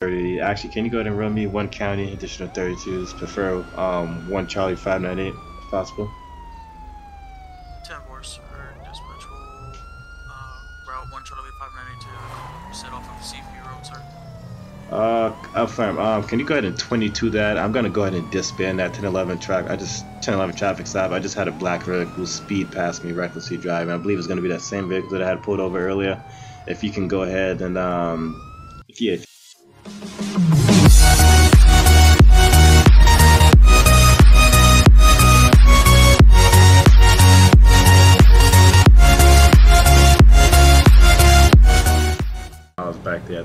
30. Actually, can you go ahead and run me one county, additional 32s? Prefer um, one Charlie 598 if possible. 10 horse or dispatch will uh, route 1 Charlie 592 set off of the CP road, sir. Uh, affirm. Um, can you go ahead and 22 that? I'm gonna go ahead and disband that 1011 track. I just 1011 traffic stop. I just had a black vehicle speed past me, recklessly driving. I believe it's gonna be that same vehicle that I had pulled over earlier. If you can go ahead and um, if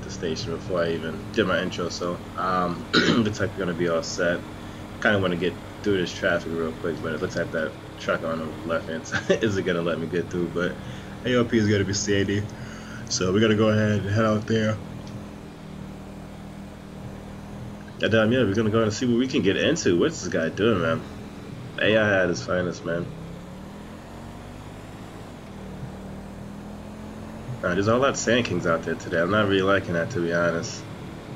at the station before I even did my intro, so um, looks like we're gonna be all set. Kind of want to get through this traffic real quick, but it looks like that truck on the left hand side isn't gonna let me get through. But AOP is gonna be CAD, so we're gonna go ahead and head out there. And um, yeah, we're gonna go and see what we can get into. What's this guy doing, man? AI at his finest, man. Uh, there's a whole lot of Sand Kings out there today. I'm not really liking that, to be honest.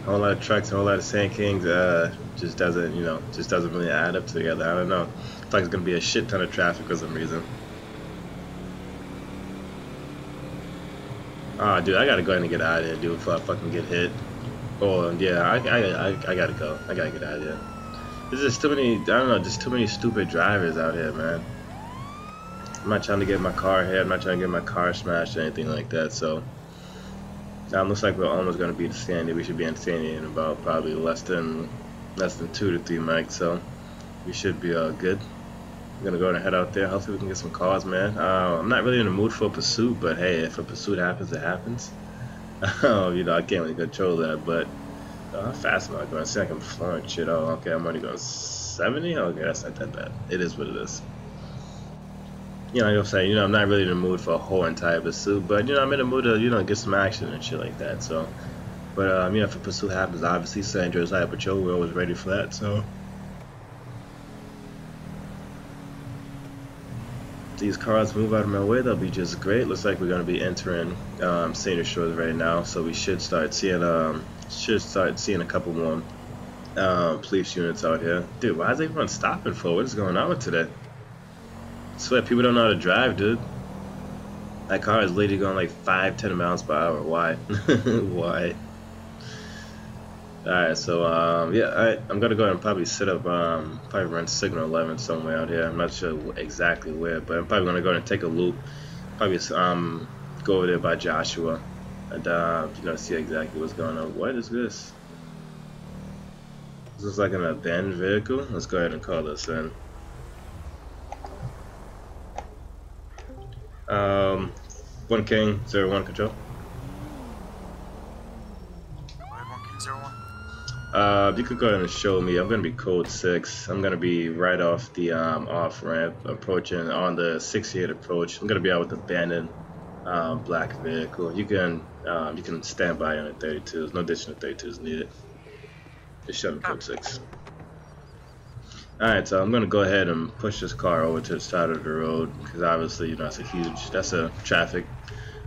A whole lot of trucks, a whole lot of Sand Kings. Uh, just doesn't, you know, just doesn't really add up together. I don't know. It's like it's gonna be a shit ton of traffic for some reason. Ah, oh, dude, I gotta go ahead and get out of here, dude, before I fucking get hit. Oh, yeah, I, I, I, I gotta go. I gotta get out of here. There's just too many, I don't know, just too many stupid drivers out here, man. I'm not trying to get my car hit. I'm not trying to get my car smashed or anything like that. So, um, looks like we're almost going to be to Sandy. We should be in Sandy in about probably less than less than two to three mics. So, we should be all good. I'm gonna go and head out there. Hopefully, we can get some cars, man. Uh, I'm not really in the mood for a pursuit, but hey, if a pursuit happens, it happens. oh, you know, I can't really control that. But uh, how fast am I going? See, like I'm flying shit. Oh, okay, I'm only going 70. Okay, that's not that bad. It is what it is you know, you'll say, you know, I'm not really in the mood for a whole entire pursuit, but you know, I'm in the mood to, you know, get some action and shit like that. So, but um, you know, if a pursuit happens, obviously San Andreas High Patrol, we're always ready for that. So, these cars move out of my way, they'll be just great. Looks like we're gonna be entering um, Sandy Shores right now, so we should start seeing um, should start seeing a couple more um, police units out here. Dude, why is everyone stopping for? What is going on with today? I swear, people don't know how to drive, dude. That car is literally going like 5, 10 miles per hour. Why? Why? Alright, so, um, yeah, I, I'm gonna go ahead and probably set up, um, probably run Signal 11 somewhere out here. I'm not sure exactly where, but I'm probably gonna go ahead and take a loop. Probably, um, go over there by Joshua. And, uh, you know, see exactly what's going on. What is this? This is like an abandoned vehicle. Let's go ahead and call this in. Um, one king, zero one control. Uh, you could go ahead and show me. I'm gonna be code six. I'm gonna be right off the um, off ramp, approaching on the 68 approach. I'm gonna be out with the abandoned um, black vehicle. You can um, you can stand by on the 32s. No additional 32s needed. Just show me code six. Alright, so I'm gonna go ahead and push this car over to the side of the road because obviously, you know, that's a huge, that's a traffic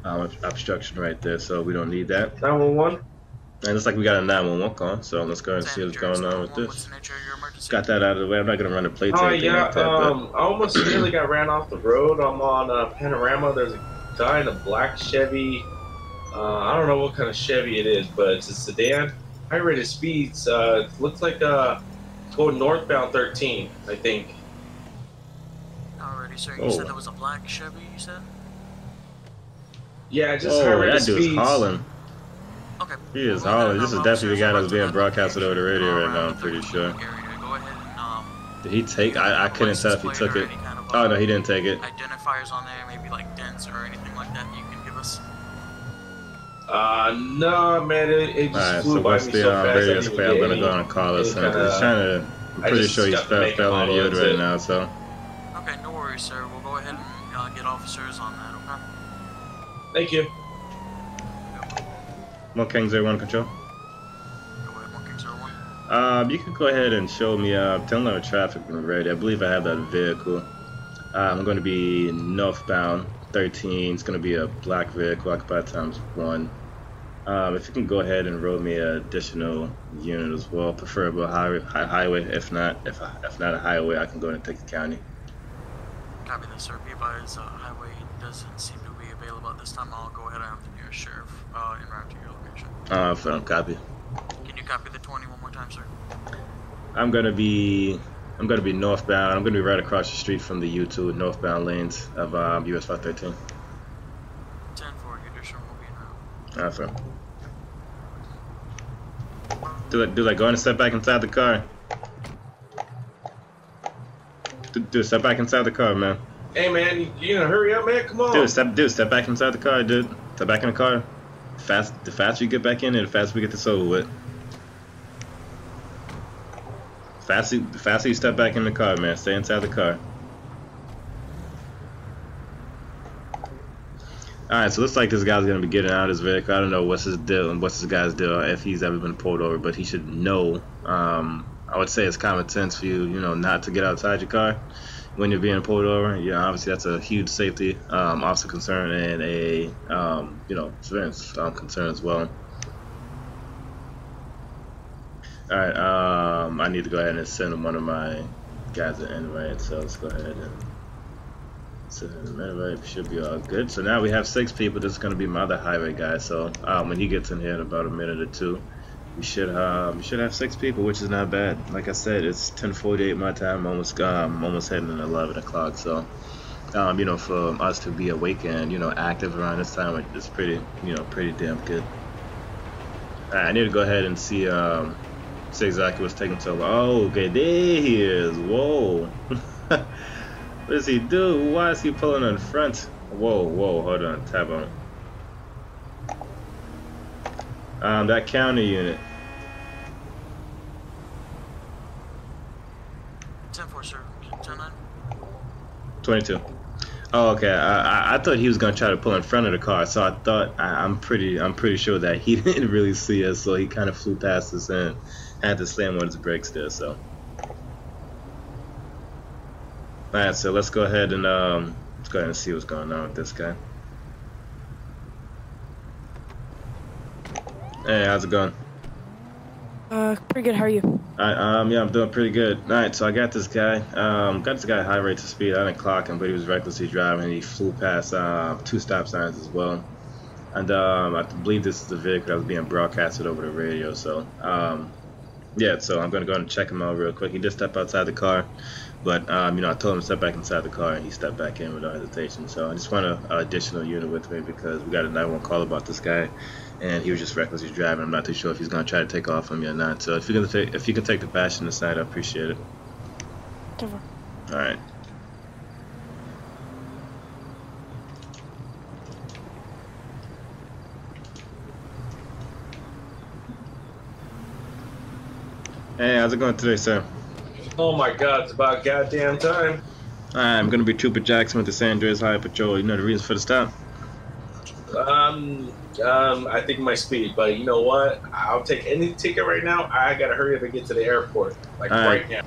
um, obstruction right there, so we don't need that. 911? And it's like we got a 911 call, so let's go ahead and see what's going on with this. Got that out of the way. I'm not gonna run the plates. Oh or anything yeah, like that, um, I almost nearly got ran off the road. I'm on uh, Panorama. There's a guy in a black Chevy. Uh, I don't know what kind of Chevy it is, but it's a sedan. High rated speeds. Uh, looks like uh, going northbound 13, I think. Alrighty, sir. You Oh. said it was a black Chevy. You said. Yeah, just but, high oh, that dude's speeds. hauling. Okay. He is Well, hauling. This is definitely the guy that's being broadcasted over the radio right now. I'm pretty sure. area. Go ahead and um. Did he take? I, I couldn't tell if he took it. kind of, Oh uh, no, he didn't take it. Identifiers on there, maybe like dents or anything like that. You can give us. Uh, no, man, it, it just Alright, flew so by what's me the so um, fast. I radio didn't display? even I'm gonna go and call us. kinda- He's trying to. I'm pretty sure he's got to fe- make failing call, the yield right it. now. So Okay, no worries, sir. We'll go ahead and uh, get officers on that. Okay. Thank you. one king zero one control. Go one king zero one. Um, you can go ahead and show me. Uh, tell me the traffic when ready. I believe I have that vehicle. Uh, I'm going to be northbound 13. It's going to be a black vehicle, occupied times one. Um, if you can go ahead and roll me an additional unit as well, preferable highway, highway. If not, if if not a highway, I can go and take the county. Copy this, sir. Be advised, uh, highway doesn't seem to be available at this time. I'll go ahead and have the nearest sheriff uh, en route to your location. Uh, firm copy. Can you copy the 20 one more time, sir? I'm gonna be I'm gonna be northbound. I'm gonna be right across the street from the YouTool northbound lanes of um, US 513. 10 4, your will be en route. Firm. Do like do like go and step back inside the car. Dude, dude, step back inside the car, man. Hey man, you, you gonna hurry up, man? Come on. Dude, step, dude, step back inside the car, dude. Step back in the car. Fast, the faster you get back in, the faster we get this over with. Faster, the faster you step back in the car, man. Stay inside the car. All right, so looks like this guy's gonna be getting out of his vehicle. I don't know what's his deal and what's this guy's deal if he's ever been pulled over, but he should know. Um, I would say it's common sense for you, you know, not to get outside your car when you're being pulled over. Yeah, obviously that's a huge safety um, officer concern and a um, you know surveillance um, concern as well. All right, um, I need to go ahead and send him one of my guys in anyway, so let's go ahead and him anyway. Should be all good. So now we have six people. This is going to be my other highway guy. So um, when he gets in here in about a minute or two, we should um, we should have six people, which is not bad. Like I said, it's 10:48 my time, almost um, almost heading at 11 o'clock. So, um, you know, for us to be awake and you know active around this time, it's pretty you know pretty damn good. I need to go ahead and see um, see exactly what's taking so long. Oh, okay, there he is. Whoa, what does he do? Why is he pulling in front? Whoa, whoa, hold on, tab on. Um, that counter unit. 10 4, sir. 10 9. 22. Oh, okay. I, I, I thought he was gonna try to pull in front of the car, so I thought I, I'm pretty I'm pretty sure that he didn't really see us, so he kind of flew past us and had to slam on his brakes there. So, all right. So let's go ahead and um let's go ahead and see what's going on with this guy. Hey, how's it going? Uh, pretty good. How are you? Alright, um, yeah, I'm doing pretty good. Alright, so I got this guy. Um, got this guy high rates of speed. I didn't clock him, but he was recklessly driving. He flew past uh, two stop signs as well. And um, I believe this is the vehicle that was being broadcasted over the radio. So, um, yeah, so I'm gonna go and check him out real quick. He did step outside the car, but um, you know, I told him to step back inside the car, and he stepped back in without hesitation. So I just want an additional unit with me because we got a 911 call about this guy, and he was just recklessly driving. I'm not too sure if he's gonna try to take off on me or not. So if you can take if you can take the passenger side, I appreciate it. All right. Hey, how's it going today, sir? Oh my God, it's about goddamn time. I'm gonna be Trooper Jackson with the San Andreas Highway Patrol. You know the reason for the stop? Um, um, I think my speed, but you know what? I'll take any ticket right now. I gotta hurry up and get to the airport, like All right. right now.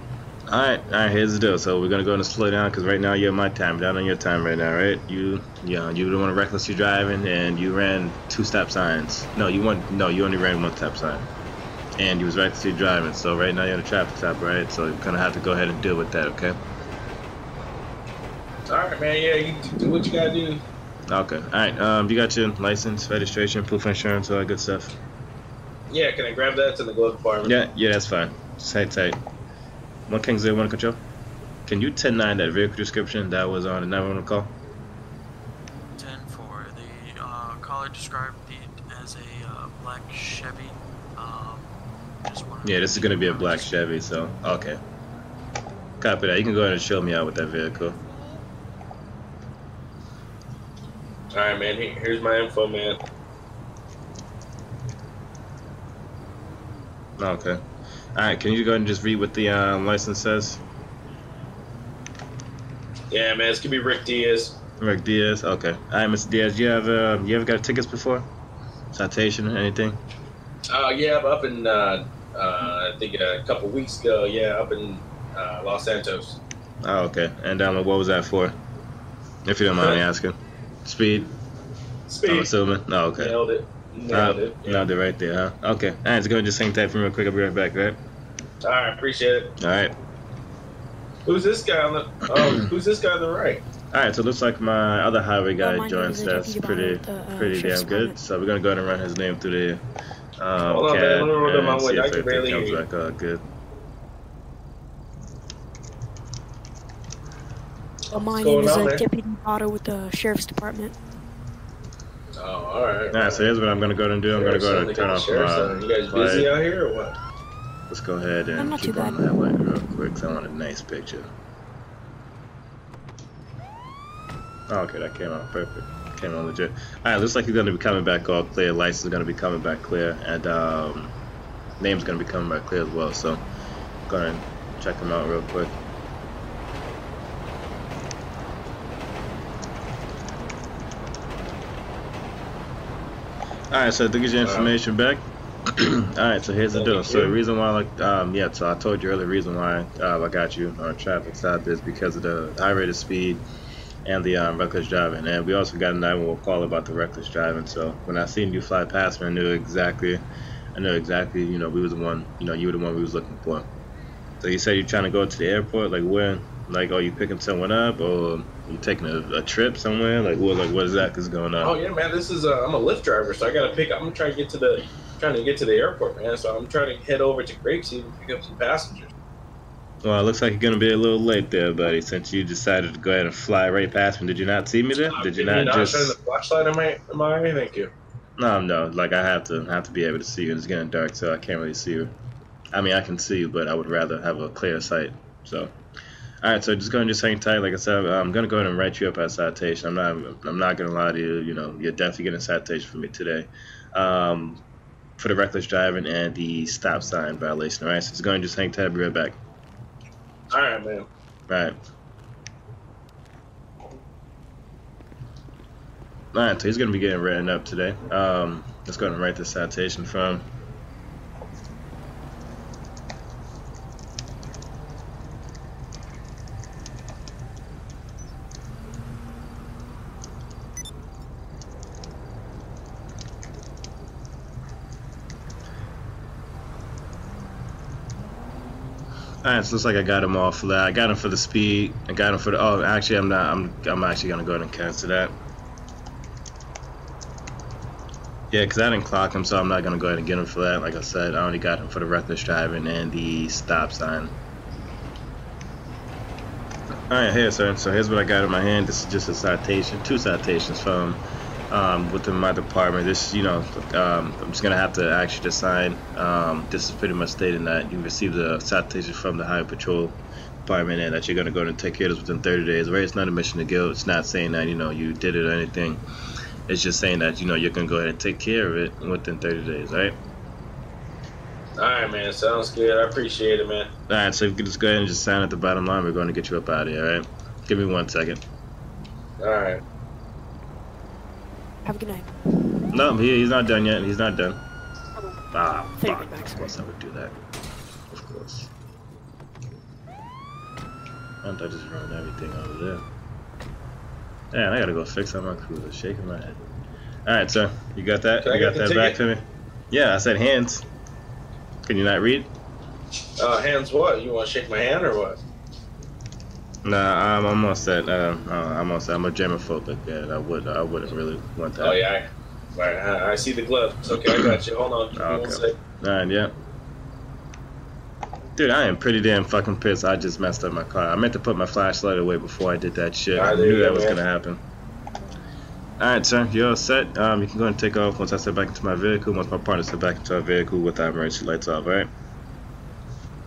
All right, all right. Here's the deal. So we're gonna go and slow down because right now you're my time, down on your time right now, right? You, yeah, you the one recklessly driving, and you ran two stop signs. No, you want no, you only ran one stop sign, and you was recklessly driving. So right now you're in a traffic stop, right? So you're gonna have to go ahead and deal with that, okay? All right, man. Yeah, you do what you gotta do. Okay. All right. Um, you got your license, registration, proof of insurance, all that good stuff. Yeah, can I grab that to the glove compartment? Yeah, yeah, that's fine. Just hang tight. One Kingsley, one control. Can you 10-9 that vehicle description that was on the 911 call? 10 4. The uh, caller described it as a uh, black Chevy. Um, just wanted Yeah, this is gonna be a black Chevy, so okay. Copy that. You can go ahead and show me out with that vehicle. All right, man. Here's my info, man. Okay. All right. Can you go ahead and just read what the uh, license says? Yeah, man. It's gonna be Rick Diaz. Rick Diaz. Okay. All right, Mr. Diaz. You have uh, you ever got tickets before? Citation or anything? Uh, yeah, I'm up in uh, I think a couple weeks ago. Yeah, up in uh, Los Santos. Oh, okay. And um, what was that for? If you don't mind me asking. Speed. I'm Speed. assuming. Oh, okay. Nailed it. Nailed Uh, it. Yeah. No, they're right there, huh? Okay. All right, let's go and just hang tight for me real quick. I'll be right back, right? All right, appreciate it. All right. Who's this guy on the? Oh, who's this guy on the right? All right, so it looks like my other highway guy Oh, my name That's pretty, the, uh, pretty damn good. Department. So we're gonna go ahead and run his name through the um, Hold on, man. Let me run and my way. I if can everything barely comes hear you. back uh, good. Uh, my going name is on uh, there? Deputy Otto with the Sheriff's Department. Oh, all right. All right, so here's what I'm gonna go ahead and do. I'm gonna go ahead and turn off my. You guys busy out here or what? Let's go ahead and not keep on bad. that light real quick. Cause I want a nice picture. Oh, okay, that came out perfect. Came out legit. All right, looks like he's gonna be coming back all clear. Lights is gonna be coming back clear, and um, name's gonna be coming back clear as well. So, go ahead and check him out real quick. All right, so to get your information back. All right, so here's the deal. So the reason why, like, um, yeah, so I told you earlier, the reason why uh, I got you on traffic stop is because of the high rate of speed and the um, reckless driving. And we also got a 911 call about the reckless driving. So when I seen you fly past me, I knew exactly, I knew exactly, you know, we was the one, you know, you were the one we was looking for. So you said you're trying to go to the airport, like where? Like, are you picking someone up, or you taking a, a trip somewhere? Like, what? Like, what is that? Is going on? Oh yeah, man. This is I'm a Lyft driver, so I gotta pick. Up I'm trying to get to the trying to get to the airport, man. So I'm trying to head over to Grapeseed and pick up some passengers. Well, it looks like you're gonna be a little late there, buddy. Since you decided to go ahead and fly right past me, did you not see me there? Did you not just? shine the flashlight on my on my eye? Thank you. No, no. Like I have to have to be able to see you. It's getting dark, so I can't really see you. I mean, I can see you, but I would rather have a clear sight. So, all right. So just go and just hang tight. Like I said, I'm gonna go ahead and write you up as citation. I'm not. I'm not gonna lie to you. You know, you're definitely getting a citation from me today. Um, for the reckless driving and the stop sign violation. All right. So just go and just hang tight. I'll be right back. All right, man. Right. All right, so he's gonna be getting written up today. Um, let's go ahead and write the citation from. Alright, so looks like I got him off for that. I got him for the speed. I got him for the. Oh, actually, I'm not. I'm. I'm actually gonna go ahead and cancel that. Yeah, because I didn't clock him, so I'm not gonna go ahead and get him for that. Like I said, I only got him for the reckless driving and the stop sign. Alright, here, sir. So here's what I got in my hand. This is just a citation, two citations from um, within my department. This, you know, um, I'm just gonna have to ask you to sign. Um, this is pretty much stating that you received a citation from the Highway Patrol Department and that you're gonna go and take care of this within 30 days. Right? It's not a mission to guilt. It's not saying that you know you did it or anything. It's just saying that you know you're gonna go ahead and take care of it within 30 days. Right? All right, man. Sounds good. I appreciate it, man. All right. So you can just go ahead and just sign at the bottom line, we're going to get you up out of here. All right? Give me one second. All right. Have a good night. No, he, he's not done yet. He's not done. Ah, Take it fuck. back, Of course I would do that. Of course. I thought I just ruined everything over there. Man, I gotta go fix up my cruiser. Shaking my head. Alright, sir. You got that? Can I you got get the that back ticket? to me? Yeah, I said hands. Can you not read? Uh, hands what? You want to shake my hand or what? Nah, I'm almost set. Uh, I'm almost. I'm a germophobic. Yeah, I would. I wouldn't really want that. Oh yeah. I, right, I, I see the gloves. Okay, I got you. Hold on. Give okay. sec. Alright, yeah. Dude, I am pretty damn fucking pissed. I just messed up my car. I meant to put my flashlight away before I did that shit. I knew that go, was man. gonna happen. Alright, sir, you're all set. Um, you can go and take off once I step back into my vehicle. Once my partner step back into our vehicle with our emergency lights off, alright?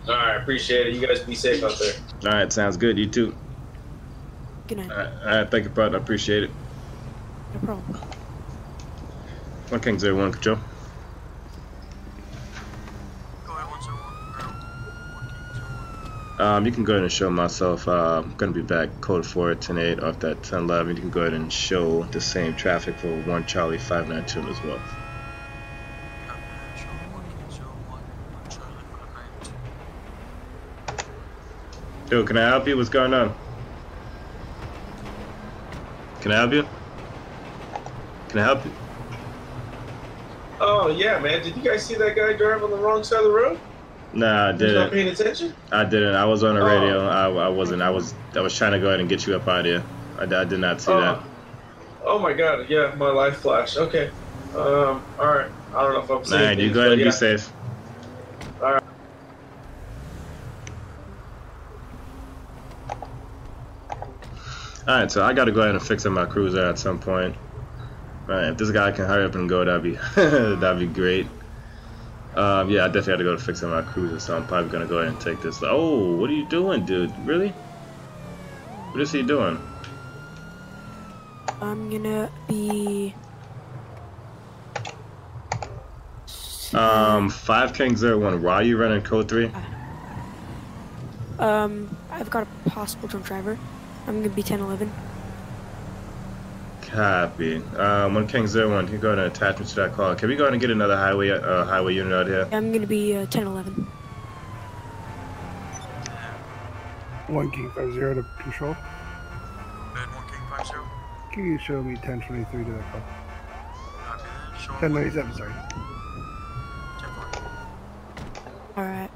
All right, appreciate it. You guys be safe out there. Alright, sounds good. You too. Good night. Alright, alright, thank you, partner. I appreciate it. No problem. One King Zero One Control. Go ahead, 101. Or 1 King 01. Um, you can go ahead and show myself. Uh, I'm gonna be back code 410 off that 1011. You can go ahead and show the same traffic for one Charlie 592 as well. Copy that. Show 1 King 01. One Charlie 592. Yo, can I help you? What's going on? Can I help you? Can I help you? Oh yeah, man. Did you guys see that guy drive on the wrong side of the road? Nah, I He's not didn't. paying attention. I didn't. I was on the Oh. radio. I, I wasn't. I was. I was trying to go ahead and get you up out of here. I, I did not see Oh. that. Oh my god, yeah, my life flashed. Okay. Um, alright. I don't know if I'm saying Nah, you go ahead and but be safe. Alright. All right, so I got to go ahead and fix up my cruiser at some point. All right, if this guy can hurry up and go, that'd be that'd be great. Um, yeah, I definitely to go to fix up my cruiser, so I'm probably gonna go ahead and take this. Oh, what are you doing, dude? Really? What is he doing? I'm gonna be. Um, five King Zero One. Why are you running code three? Um, I've got a possible drunk driver. I'm gonna be 1011. Copy. Um, one King Zero One. Can you go ahead and attach me to that call? Can we go ahead and get another highway uh, highway unit out here? I'm gonna be uh, 1011. One King Five Zero to control. Bed one king five zero. Can you show me 1023 to that call? Copy that. Show 1097, sorry. Ten four. All right.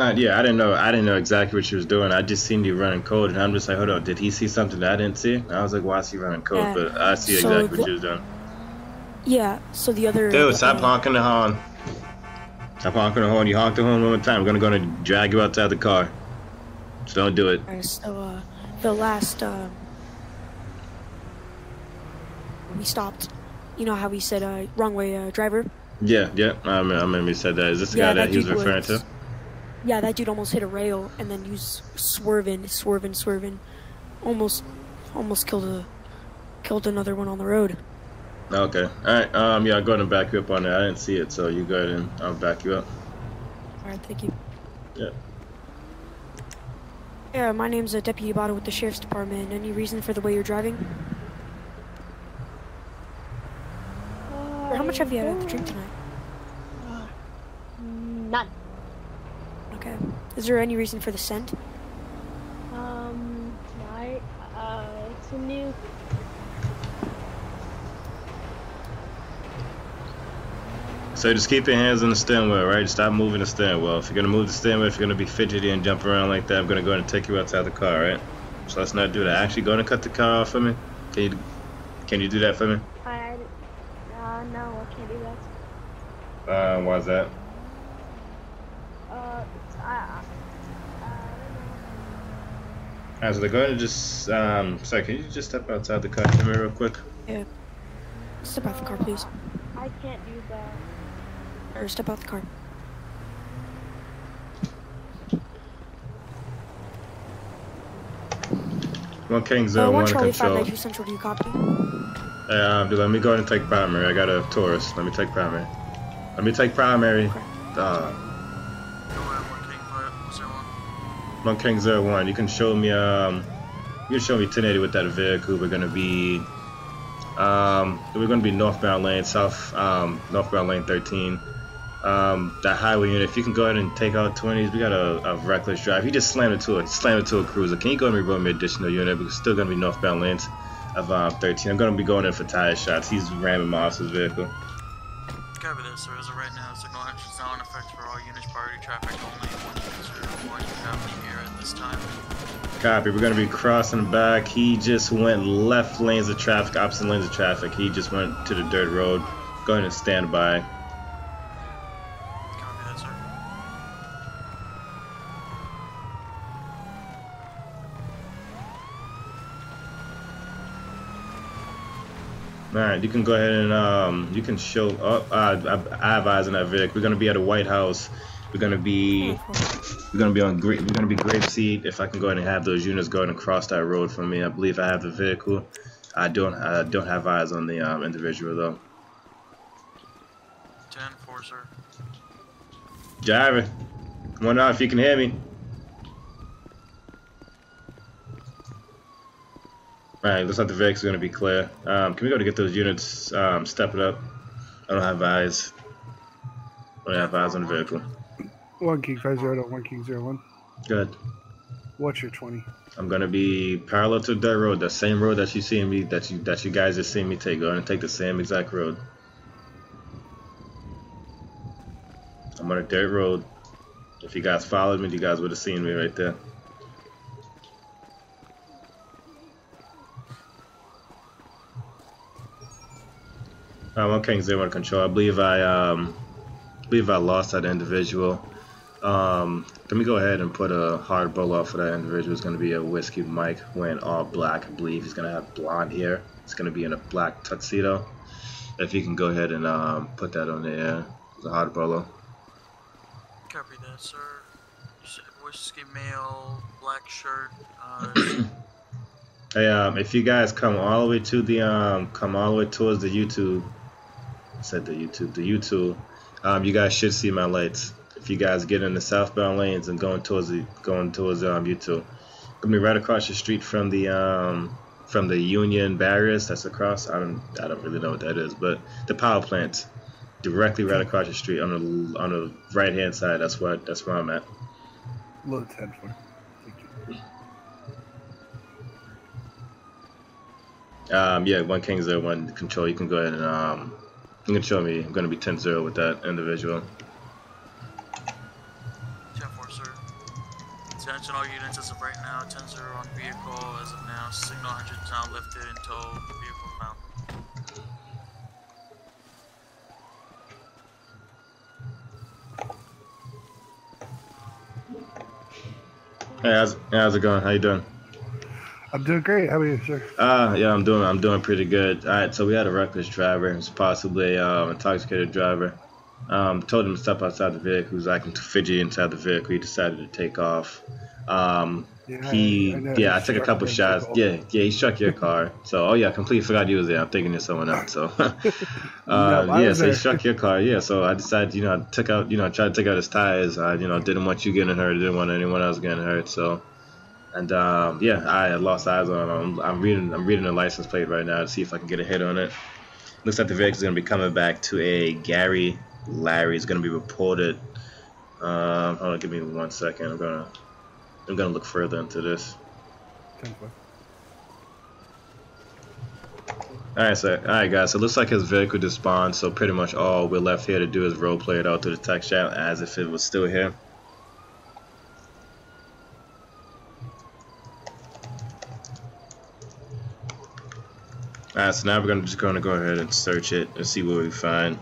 Uh, yeah, I didn't know. I didn't know exactly what she was doing. I just seen you running code, and I'm just like, hold on, did he see something that I didn't see? And I was like, why is he running code? Yeah. But I see So exactly what the- she was doing. Yeah. So the other. Dude, stop uh, honking the horn. Stop honking the horn. You honk the horn one more time. I'm gonna go and drag you outside the car. So don't do it. Alright, so uh, the last uh, we stopped. You know how we said uh, wrong way uh, driver? Yeah, yeah. I remember, I remember you said that. Is this the Yeah, guy that, that he was referring was- to? Yeah, that dude almost hit a rail and then you swerving, swerving, swerving, almost, almost killed a, killed another one on the road. Okay. All right. Um. Yeah. I'll go ahead and back you up on that. I didn't see it, so you go ahead and I'll back you up. All right, thank you. Yeah. Yeah, my name's uh, Deputy Ibato with the Sheriff's Department. Any reason for the way you're driving? Or how much have you had to drink tonight? None. Okay. Is there any reason for the scent? Um, tonight, uh, it's a new. So just keep your hands on the steering wheel, right? Stop moving the steering wheel. If you're gonna move the steering wheel, if you're gonna be fidgety and jump around like that, I'm gonna go ahead and take you outside the car, right? So let's not do that. Actually, go ahead and cut the car off for me. Can you, can you do that for me? I. Uh, no, I can't do that. Uh, why's that? Uh, it's, I. I, I Alright, so they're going to just, um, sorry, can you just step outside the car for me real quick? Yeah. Step out the car, please. I can't do that. Or step out the car. One King Uh, Zero one One Charlie Five control. Nine Two Central. Do you copy? Hey, um, dude, let me go ahead and take primary. I got a Taurus. Let me take primary. Let me take primary. Uh, Go ahead one king five zero One King Zero One. You can show me, um, you can show me 1080 with that vehicle. We're gonna be, um, we're gonna be northbound lane, south, um, northbound lane 13. Um, that highway unit. If you can go ahead and take out 20s, we got a, a reckless drive. He just slammed into it. Slammed into a cruiser. Can you go and reroll me additional unit? We're still gonna be northbound lanes of um, 13. I'm gonna be going in for tire shots. He's ramming my officer's vehicle. Copy that, sir. As of right now, Copy. We're gonna be crossing back. He just went left lanes of traffic, opposite lanes of traffic. He just went to the dirt road. Go ahead and stand by. All right, you can go ahead and um, you can show up. Uh, I, I eyes on that Vic. We're gonna be at a White House. We're gonna be we're gonna be on great. We're gonna be grape seed. If I can go ahead and have those units go ahead and cross that road for me, I believe I have the vehicle. I don't. I don't have eyes on the um, individual though. Ten four, sir. Driver, come on out if you can hear me. Alright, looks like the vehicle's gonna be clear. Um, can we go to get those units um, step it up? I don't have eyes. I don't have eyes on the vehicle. One King Five Zero to One King Zero One. Good. What's your 20? I'm gonna be parallel to the road, the same road that you see me, that you that you guys just seen me take. Go ahead and take the same exact road. I'm on a dirt road. If you guys followed me, you guys would have seen me right there. I'm on King Zero control. I believe I um, believe I lost that individual. Um, let me go ahead and put a hard off for that individual. It's going to be a whiskey Mike wearing all black. I believe he's going to have blonde hair. It's going to be in a black tuxedo. If you can go ahead and um, put that on there, it's a hard bolo. Copy that, sir. You said whiskey male, black shirt. Uh, Hey, um, if you guys come all the way to the um, come all the way towards the YouTool, I said the YouTool, the YouTool, um, you guys should see my lights. If you guys get in the southbound lanes and going towards the going towards um YouTool, gonna be right across the street from the um from the Union barriers. That's across. I don't I don't really know what that is, but the power plant, directly right across the street on the on the right hand side. That's what that's where I'm at. Low 10 for. Thank you. Um, yeah, one King Zero, one control. You can go ahead and um, you can show me. I'm gonna be 10-0 with that individual. 10-4, sir. Attention all units as of right now. 10-0 on vehicle as of now. Signal engine now lifted until vehicle mount. Hey, how's, how's it going? How you doing? I'm doing great. How are you, sir? Uh, yeah, I'm doing I'm doing pretty good. All right, so we had a reckless driver. It's possibly um, intoxicated driver. Um, told him to step outside the vehicle. He was acting too fidgety inside the vehicle. He decided to take off. Um, Yeah, he, I yeah, I took a couple shots. Yeah, yeah, he struck your car. So, oh yeah, I completely forgot you was there. I'm thinking you're someone else. So, uh, I yeah, so he struck your car. Yeah, so I decided, you know, I took out, you know, I tried to take out his tires. I, you know, didn't want you getting hurt. Didn't want anyone else getting hurt. So, and um, yeah, I lost eyes on him. I'm, I'm reading, I'm reading the license plate right now to see if I can get a hit on it. Looks like the vehicle's gonna be coming back to a Gary Larry. Is gonna be reported. Um, hold on, give me one second. I'm gonna, I'm gonna look further into this. Alright, so alright guys, so it looks like his vehicle just spawned, so pretty much all we're left here to do is role play it out through the tech chat as if it was still here. Alright, so now we're gonna just gonna go ahead and search it and see what we find.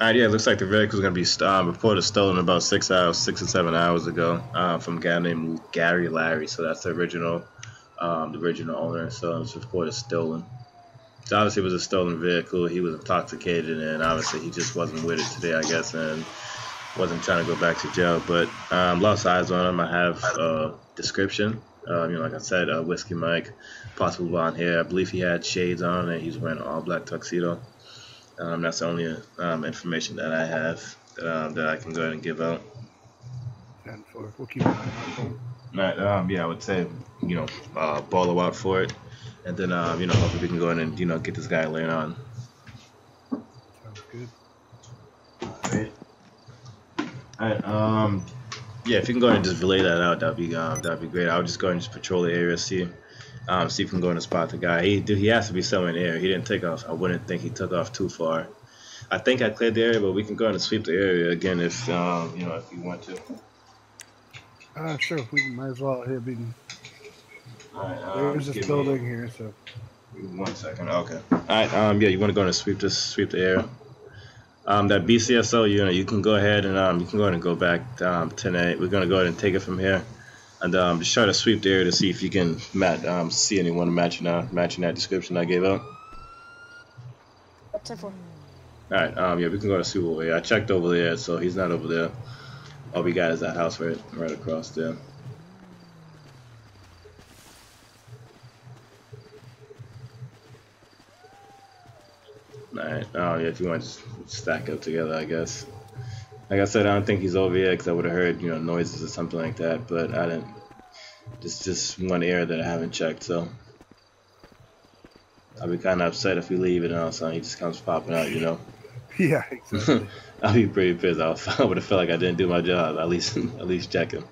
Alright, yeah, it looks like the vehicle is gonna be st- um, reported stolen about six hours, six or seven hours ago, uh, from a guy named Gary Larry. So that's the original, um, the original owner. So it's reported stolen. So obviously it was a stolen vehicle. He was intoxicated, and obviously he just wasn't with it today, I guess, and wasn't trying to go back to jail. But um, lost eyes on him. I have a description. Um, you know, like I said, uh, whiskey Mike, possible blonde hair. I believe he had shades on, and he's wearing an all black tuxedo. Um, that's the only um, information that I have um, that I can go ahead and give out. 10 for. We'll keep an eye out for um, yeah, I would say, you know, uh, ball out for it, and then, um, you know, hopefully we can go in and, you know, get this guy later on. Sounds good. Right. Alright, um, yeah, if you can go ahead and just relay that out, that'd be, um, that'd be great. I'll just go ahead and just patrol the area, see, um, see if we can go in and spot the guy. He, he has to be somewhere in the area. He didn't take off. I wouldn't think he took off too far. I think I cleared the area, but we can go and sweep the area again if, um, you know, if you want to. Uh, sure. We might as well. Here, be, Alright, um, there's this me- building here, so. One second. Okay. All right. Um. Yeah. You want to go and sweep this, sweep the area. Um. That BCSO unit. You can go ahead and um. You can go ahead and go back um tonight. We're gonna go ahead and take it from here, and um. Just try to sweep the area to see if you can match um see anyone matching that matching that description I gave out. 10 4. All right. Um. Yeah. We can go to over here. I checked over there, so he's not over there. All we got is that house right right across there. Alright, oh yeah, if you want to just stack up together, I guess. Like I said, I don't think he's over yet because I would have heard, you know, noises or something like that, but I didn't. Just, just one area that I haven't checked, so. I'll be kind of upset if we leave it and all of a sudden he just comes popping out, you know. Yeah, exactly. I'll be pretty pissed. I would- I would have felt like I didn't do my job. At least, at least check him.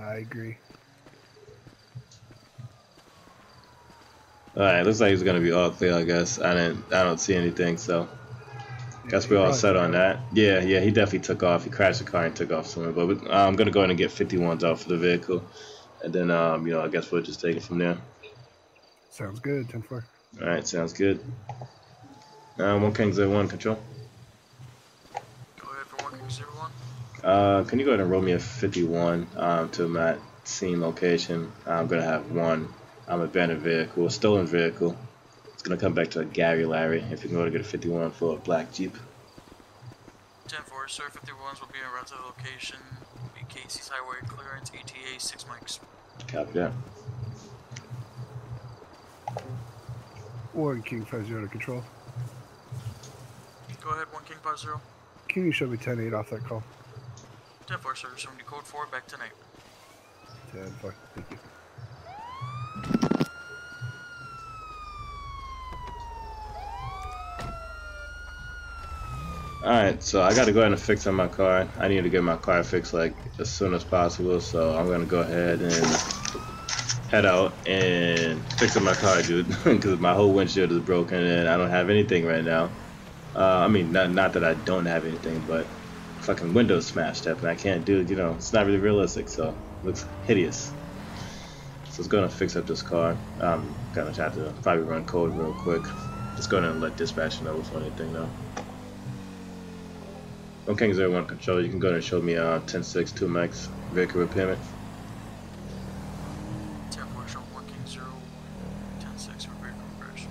I agree. All right, looks like he's gonna be all clear. I guess I didn't. I don't see anything. So guess we're all set on that. Yeah, yeah. He definitely took off. He crashed the car and took off somewhere. But we, I'm gonna go in and get 51s out for the vehicle, and then um, you know, I guess we'll just take it from there. Sounds good. Ten four. All right, sounds good. Um, one King Zero One control. Go ahead for one king zero one. Uh, can you go ahead and roll me a 51 um, to my scene location? I'm gonna have one I'm um, abandoned vehicle, a stolen vehicle. It's gonna come back to a Gary Larry. If you can go to get a 51 for a black Jeep. 10 4, sir. 51s will be en route to the location. Be Casey's highway clearance, ETA, 6 mics. Copy that. One King five zero to control. Go ahead, 1 king 50. Can you show me ten eight off that call? 10 4, sir. Showing you code 4, back tonight. Ten four. Thank you. Alright, so I gotta go ahead and fix on my car. I need to get my car fixed like as soon as possible, so I'm gonna go ahead and head out and fix up my car, dude, because my whole windshield is broken and I don't have anything right now. Uh, I mean, not not that I don't have anything, but fucking windows smashed up and I can't do it. You know, it's not really realistic, so it looks hideous. So it's gonna fix up this car. I'm gonna have to probably run code real quick. Just go ahead and let dispatch know if anything though. One King Zero One Control, you can go ahead and show me uh 10-6 2 max vehicle repairment. 10 4, show 1 king 0 10 6 for vehicle crash.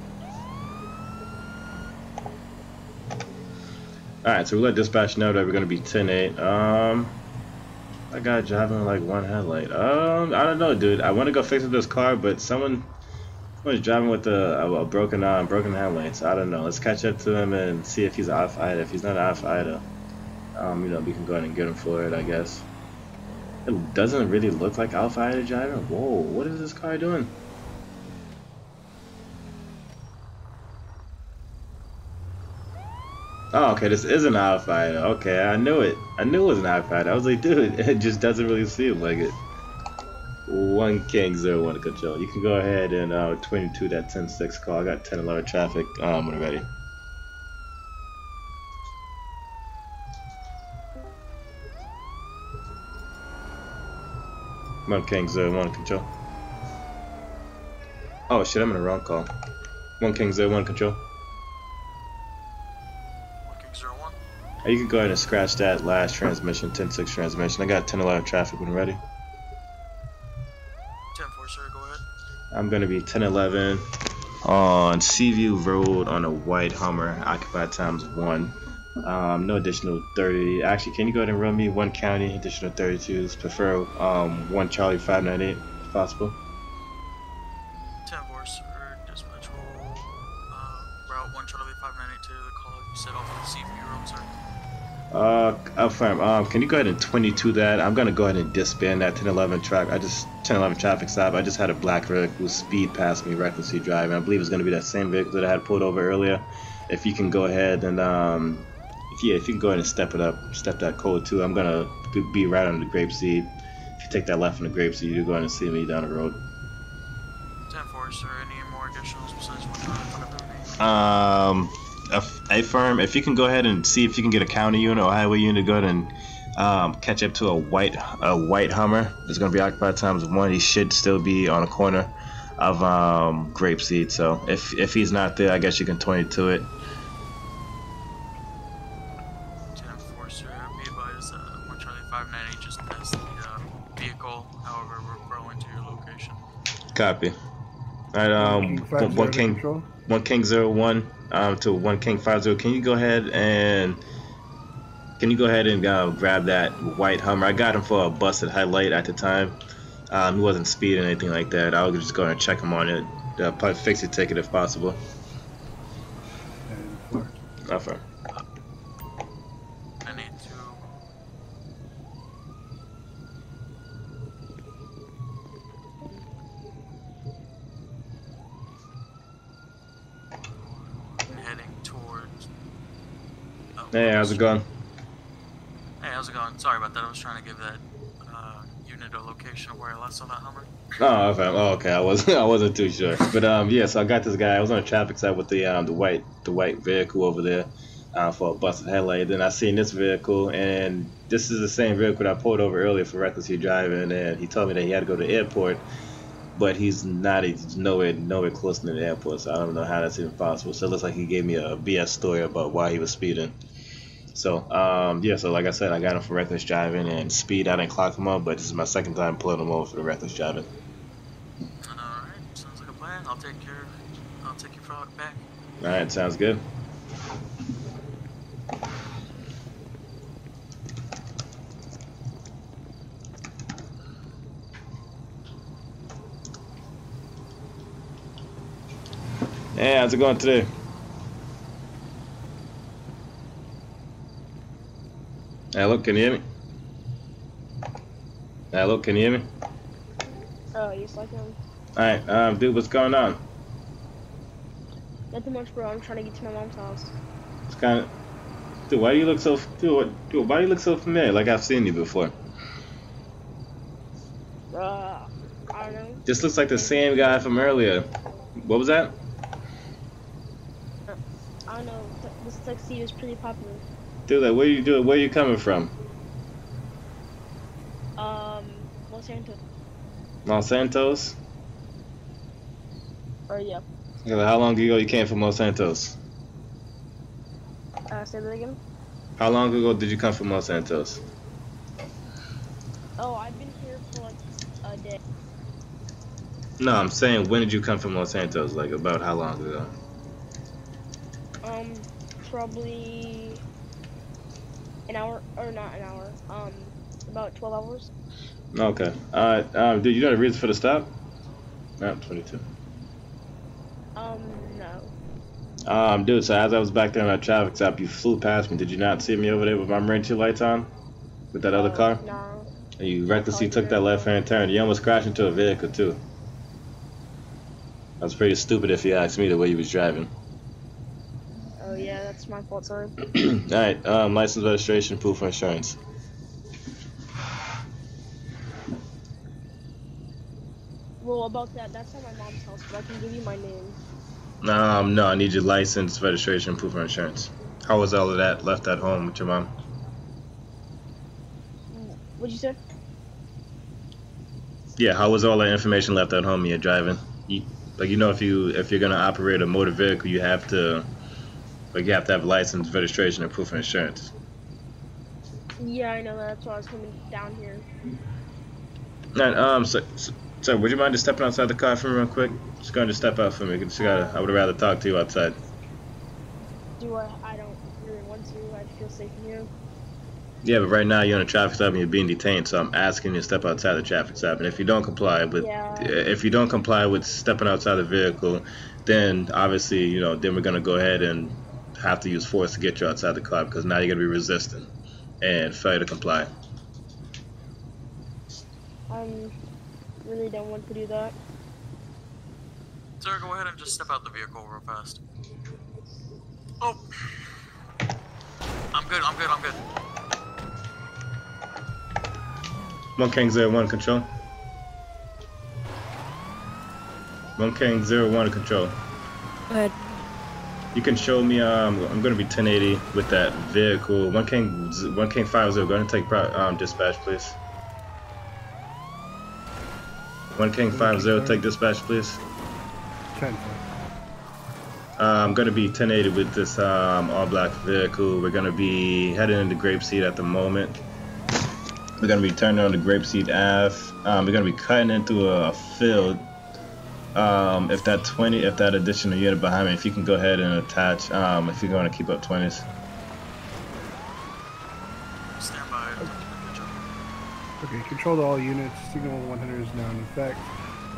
Alright, so we let dispatch know that we're gonna be 10-8. Um I got driving like one headlight. Um I don't know dude. I wanna go fix up this car, but someone was driving with a, a, broken uh, broken headlights. I don't know. Let's catch up to him and see if he's off fighter. If he's not off fighter, um, you know, we can go ahead and get him for it, I guess. It doesn't really look like Alpha driving. Whoa, what is this car doing? Oh, okay, this is an Alpha. Okay, I knew it. I knew it was an Alpha. I was like, dude, it just doesn't really seem like it. One King Zero One control. You can go ahead and uh, 22 that 10-6 call. I got 10 alert traffic um, when ready. One King Zero One control. Oh shit, I'm in a wrong call. One King Zero One control. 1 king 0 1. Hey, You can go ahead and scratch that last transmission, 10-6 transmission. I got 10 alert traffic when ready. 10 4, sir. Go ahead. I'm gonna be 1011 on Seaview Road on a white Hummer, occupied times one. Um, no additional 30. Actually, can you go ahead and run me one county, additional 32s? Prefer um, one Charlie 598 if possible. 10 4, sir. Dispatch uh, route 1 Charlie 592 the call you set off of the road, sir. Uh, affirm. Um, can you go ahead and 22 that? I'm gonna go ahead and disband that 1011 track. I just 1011 traffic stop. I just had a black vehicle who speed past me, recklessly driving. I believe it's gonna be that same vehicle that I had pulled over earlier. If you can go ahead and um, yeah, if you can go ahead and step it up, step that code too. I'm gonna be right on the grape seed. If you take that left from the grape seed, you're going to see me down the road. 10 4, sir. Any more additionals besides what you're in front of me? Um, a, a firm. If you can go ahead and see if you can get a county unit or highway unit go ahead and um, catch up to a white a white Hummer. It's gonna be occupied times one. He should still be on a corner of um, Grapeseed. So if if he's not there, I guess you can 22 it. 10 4, sir. Be advised, uh, 1 Charlie 590 just passed the uh, vehicle. However, we're growing to your location. Copy. All right. Um, one, five one zero king, control. one king zero one um, to one king five zero. Can you go ahead and can you go ahead and uh, grab that white Hummer? I got him for a busted headlight at the time. Um, he wasn't speeding or anything like that. I was just going to check him on it. Uh, probably fix the ticket if possible. And four. Offer. I need to. I'm heading towards. Oh, Hey, how's it going? Hey, how's it going? Sorry about that. I was trying to give that uh, unit a location of where I last saw that Hummer. Oh, okay. Oh, okay. I wasn't. I wasn't too sure. But um, yeah. So I got this guy. I was on a traffic side with the um the white the white vehicle over there, uh, for a busted headlight. Then I seen this vehicle, and this is the same vehicle that I pulled over earlier for recklessly driving. And he told me that he had to go to the airport, but he's not. He's nowhere nowhere close to the airport. So I don't know how that's even possible. So it looks like he gave me a BS story about why he was speeding. So, um, yeah, so like I said, I got him for reckless driving and speed. I didn't clock him up, but this is my second time pulling him over for the reckless driving. Alright, sounds like a plan. I'll take your I'll take your product back. All right, sounds good. Hey, how's it going today? Hello, can you hear me? Hello, can you hear me? Oh, yes, I can. Alright, um, dude, what's going on? Nothing much, bro. I'm trying to get to my mom's house. It's kind of, dude. Why do you look so, dude? Dude? Why do you look so familiar? Like I've seen you before. Uh, I don't know. This looks like the same guy from earlier. What was that? I don't know. This tuxedo is pretty popular. Dude, that. where you doing? Where you coming from? Um, Los Santos. Los Santos? Or yeah. How long ago you came from Los Santos? Uh, say that again. How long ago did you come from Los Santos? Oh, I've been here for like a day. No, I'm saying when did you come from Los Santos? Like about how long ago? Um, probably an hour or not an hour. Um, about 12 hours. Okay. Alright, um, dude, you know the reason for the stop? No, 22. Um, no. Um, dude, so as I was back there in that traffic stop, you flew past me. Did you not see me over there with my emergency lights on? With that other Uh, car? No. And you recklessly took that left hand turn. You almost crashed into a vehicle, too. That was pretty stupid if you asked me the way you was driving. That's my fault. Sorry. Alright, um, license, registration, proof of insurance. Well, about that, that's at my mom's house, but I can give you my name. Um, no, I need your license, registration, proof of insurance. How was all of that left at home with your mom? What'd you say? Yeah, how was all that information left at home when you're driving? You, like, you know, if you if you're gonna operate a motor vehicle, you have to, like, you have to have license, registration, and proof of insurance. Yeah, I know that. That's why I was coming down here. And um, so, so, so would you mind just stepping outside the car for me real quick? Just going to step out for me. Just gotta, I would rather talk to you outside. Do I? I don't really want to. I feel safe in here. Yeah, but right now you're on a traffic stop and you're being detained, so I'm asking you to step outside the traffic stop. And if you don't comply with, Yeah. if you don't comply with stepping outside the vehicle, then obviously, you know, then we're gonna go ahead and have to use force to get you outside the car because now you're gonna be resisting and failure to comply. I really don't want to do that. Sir, go ahead and just step out the vehicle real fast. Oh. I'm good, I'm good, I'm good. One King Zero One control. One King Zero One control. Go ahead. You can show me. Um, I'm gonna be 1080 with that vehicle. One King One King Five Zero. Go ahead and take um, dispatch, please. One King Five Zero. Take dispatch, please. Ten. Uh, I'm gonna be 1080 with this um, all black vehicle. We're gonna be heading into Grapeseed at the moment. We're gonna be turning on the Grapeseed Ave. Um, we're gonna be cutting into a field. Um, if that 20, if that additional unit behind me, if you can go ahead and attach, um, if you're gonna keep up 20s. Stand by. Okay, control to all units. Signal 100 is now in effect.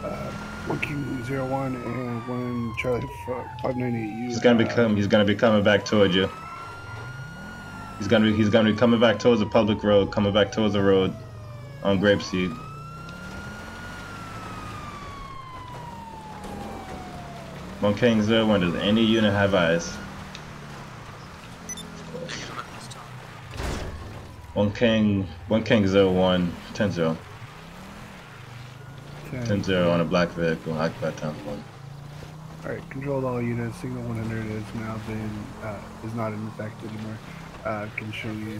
Uh, one King Zero One and one Charlie f- 598. He's gonna be come. He's gonna be coming back towards you. He's gonna be. He's gonna be coming back towards the public road. Coming back towards the road on Grapeseed. One King Zero One. Does any unit have eyes? Negative at this time. One King. One King Zero One. Ten Zero. 10-0 on a black vehicle, occupied town one. Alright, control all units. Signal 100 is now been, uh, is not in effect anymore. Uh, can show you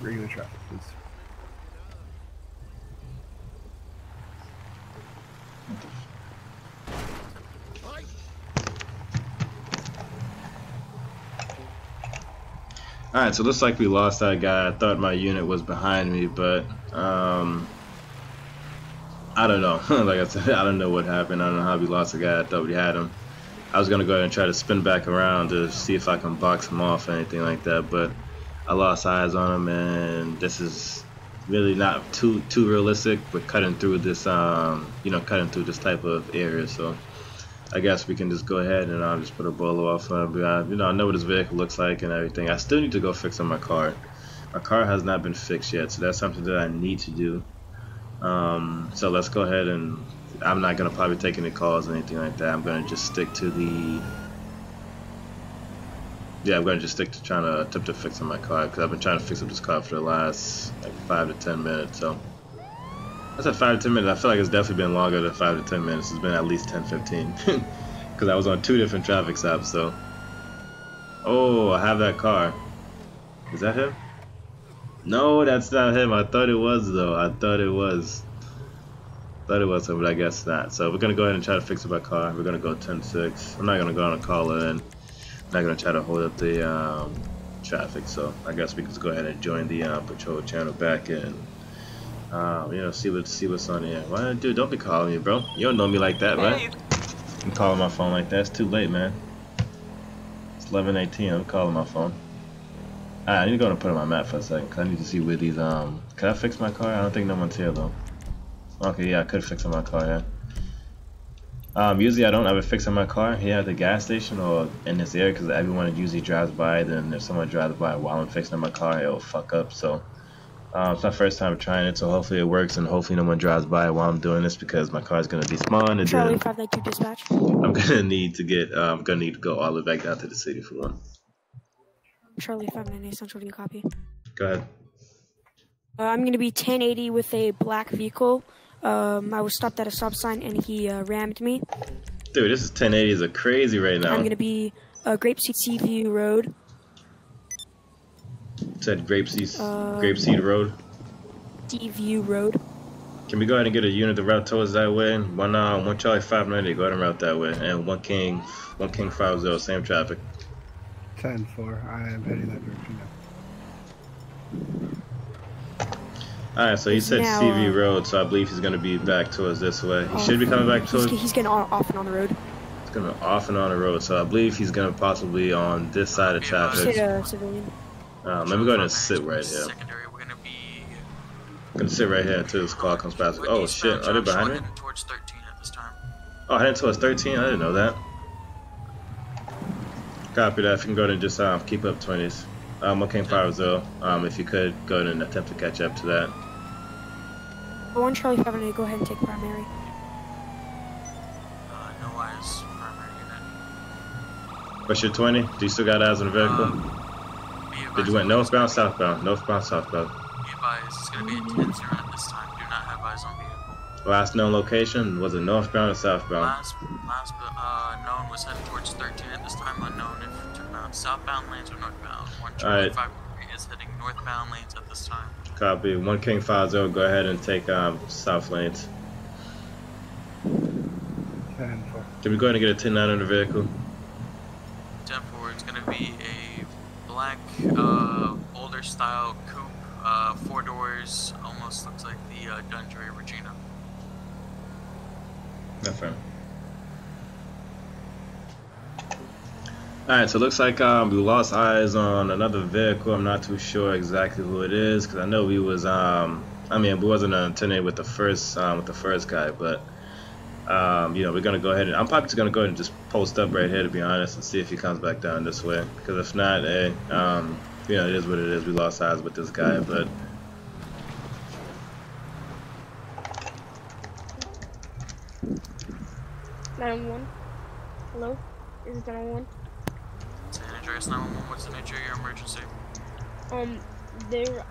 regular traffic, please. Alright, so looks like we lost that guy. I thought my unit was behind me, but um, I don't know. like I said, I don't know what happened. I don't know how we lost the guy. I thought we had him. I was gonna go ahead and try to spin back around to see if I can box him off or anything like that, but I lost eyes on him, and this is really not too too realistic. But cutting through this, um, you know, cutting through this type of area, so. I guess we can just go ahead and I'll just put a bolo off him. Uh, you know, I know what his vehicle looks like and everything. I still need to go fix on my car. My car has not been fixed yet, so that's something that I need to do. Um, so let's go ahead and I'm not gonna probably take any calls or anything like that. I'm gonna just stick to the yeah, I'm gonna just stick to trying to attempt to fix on my car because I've been trying to fix up this car for the last like five to ten minutes. So I said five to ten minutes. I feel like it's definitely been longer than five to ten minutes. It's been at least 10, 15 because I was on two different traffic stops. So oh, I have that car. Is that him? No, that's not him. I thought it was though. I thought it was. Thought it was him, but I guess not. So we're gonna go ahead and try to fix up our car. We're gonna go 10-6. I'm not gonna go on a caller in. I'm not gonna try to hold up the um, traffic. So I guess we can just go ahead and join the uh, patrol channel back in. Um, you know, see what see what's on here. Why, dude? Don't be calling me, bro. You don't know me like that, man. I'm calling my phone like that. It's too late, man. It's 11:18. I'm calling my phone. Right, I need to go and put on my map for a second, cause I need to see where these, um, can I fix my car? I don't think no one's here, though. Okay, yeah, I could fix my car, yeah. Um, usually I don't ever fix on my car here at the gas station or in this area, because everyone usually drives by, then if someone drives by while I'm fixing my car, it'll fuck up, so... Um, it's my first time trying it, so hopefully it works, and hopefully no one drives by while I'm doing this, because my car is going to be small, and Charlie then 592 dispatch. I'm going to need to get, um, I'm going to need to go all the way back down to the city for one. Charlie 598 Central, do you copy? Go ahead. Uh, I'm going to be 1080 with a black vehicle. Um, I was stopped at a stop sign and he uh, rammed me. Dude, this is 1080 is a crazy right now. I'm going to be uh, Grapeseed Seaview Road. Said Grapeseed, Uh, Grapeseed Road. Seaview Road. Can we go ahead and get a unit to route towards that way? One uh, one Charlie five ninety, go ahead and route that way, and one King, one King five zero, same traffic. 10-4. I am heading that direction now. All right, so he said now, CV uh, Road, so I believe he's gonna be back towards this way. He should be coming back towards. he's getting on, off and on the road. He's gonna off and on the road, so I believe he's gonna possibly on this side of traffic. Sit a civilian. Um, let me go ahead and sit right here. Secondary, we're gonna be. I'm gonna sit right here until this car comes past. Oh shit, are they behind me? Towards 13 at this time. Oh, heading towards 13. I didn't know that. Copy that. If you can go ahead and just um, keep up 20s. Um, one King five zero. Um, if you could go ahead and attempt to catch up to that. One Charlie 598, go ahead and take primary. Uh, no eyes, primary unit. What's your 20? Do you still got eyes on the vehicle? Um, be Did you went that northbound, southbound? Northbound, southbound. Be advised, it's gonna be a 10 0 at this time. Do not have eyes on vehicle. Last known location was it northbound or southbound? Last, last uh, known was heading towards 13 at this time. Unknown if uh, southbound lanes or northbound. One Charlie Alright. 5 is heading northbound lanes at this time. Copy. One King five zero. Go ahead and take um, south lanes. Can we go ahead and get a 10 9 on the vehicle? 10 4 it's gonna be a black, uh, older style coupe, uh, four doors, almost looks like the uh, Dundreary Regina. Not fair. Alright, so it looks like um, we lost eyes on another vehicle. I'm not too sure exactly who it is because I know we was um, I mean we wasn't intended with the first um, with the first guy, but um, you know we're gonna go ahead and I'm probably just gonna go ahead and just post up right here to be honest and see if he comes back down this way because if not, eh, um, you know it is what it is. We lost eyes with this guy, but Nine one. Hello. Is it nine one? San Andreas 911, what's the nature of your emergency? Um, there.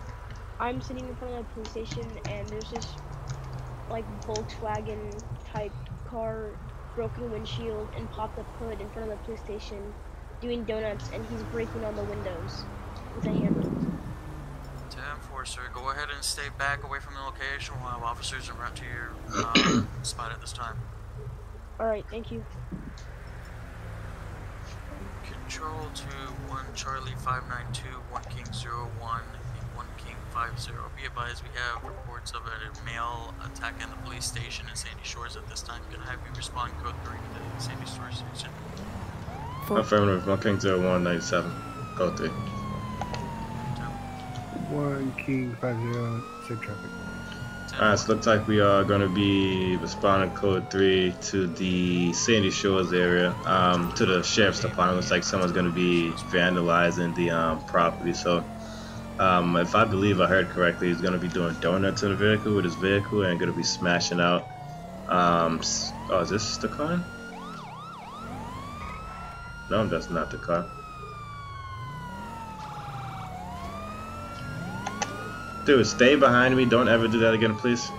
I'm sitting in front of the police station, and there's this like Volkswagen type car, broken windshield, and popped up hood in front of the police station, doing donuts, and he's breaking on the windows with a hammer. 10-4, sir. Go ahead and stay back away from the location. We'll have officers en route to your uh, spot at this time. All right, thank you. Control to 1 Charlie 592, 1 King 01, and 1 King 50. Be advised, we have reports of a male attacking the police station in Sandy Shores at this time. Gonna have you respond code 3 to the Sandy Shores station. For Affirmative, 1 King 0197. Code 3. One King five zero. Safe traffic. Alright, so looks like we are going to be responding code 3 to the Sandy Shores area, um, to the sheriff's department. Looks like someone's going to be vandalizing the um, property. So, um, if I believe I heard correctly, he's going to be doing donuts in the vehicle with his vehicle and going to be smashing out. Um, oh, is this the car? No, that's not the car. Dude, stay behind me. Don't ever do that again, please.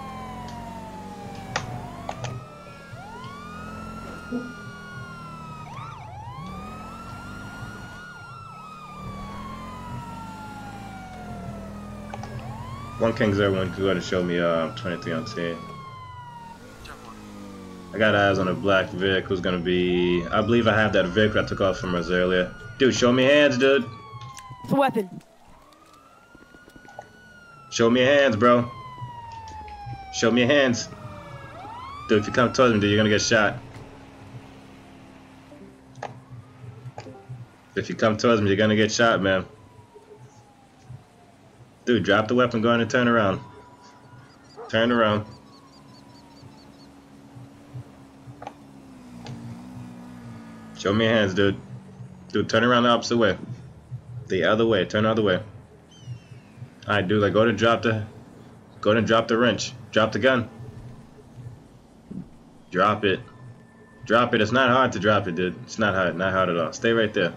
One King Zero One could go ahead and show me uh 23 on 10. I got eyes on a black Vic who's gonna be. I believe I have that vehicle I took off from us earlier. Dude, show me hands, dude. the weapon. Show me your hands, bro. Show me your hands. Dude, if you come towards me, dude, you're gonna get shot. If you come towards me, you're gonna get shot, man. Dude, drop the weapon, go ahead and turn around. Turn around. Show me your hands, dude. Dude, turn around the opposite way. The other way, turn the other way. Alright, dude, like go to drop the go to drop the wrench. Drop the gun. Drop it. Drop it. It's not hard to drop it, dude. It's not hard, not hard at all. Stay right there.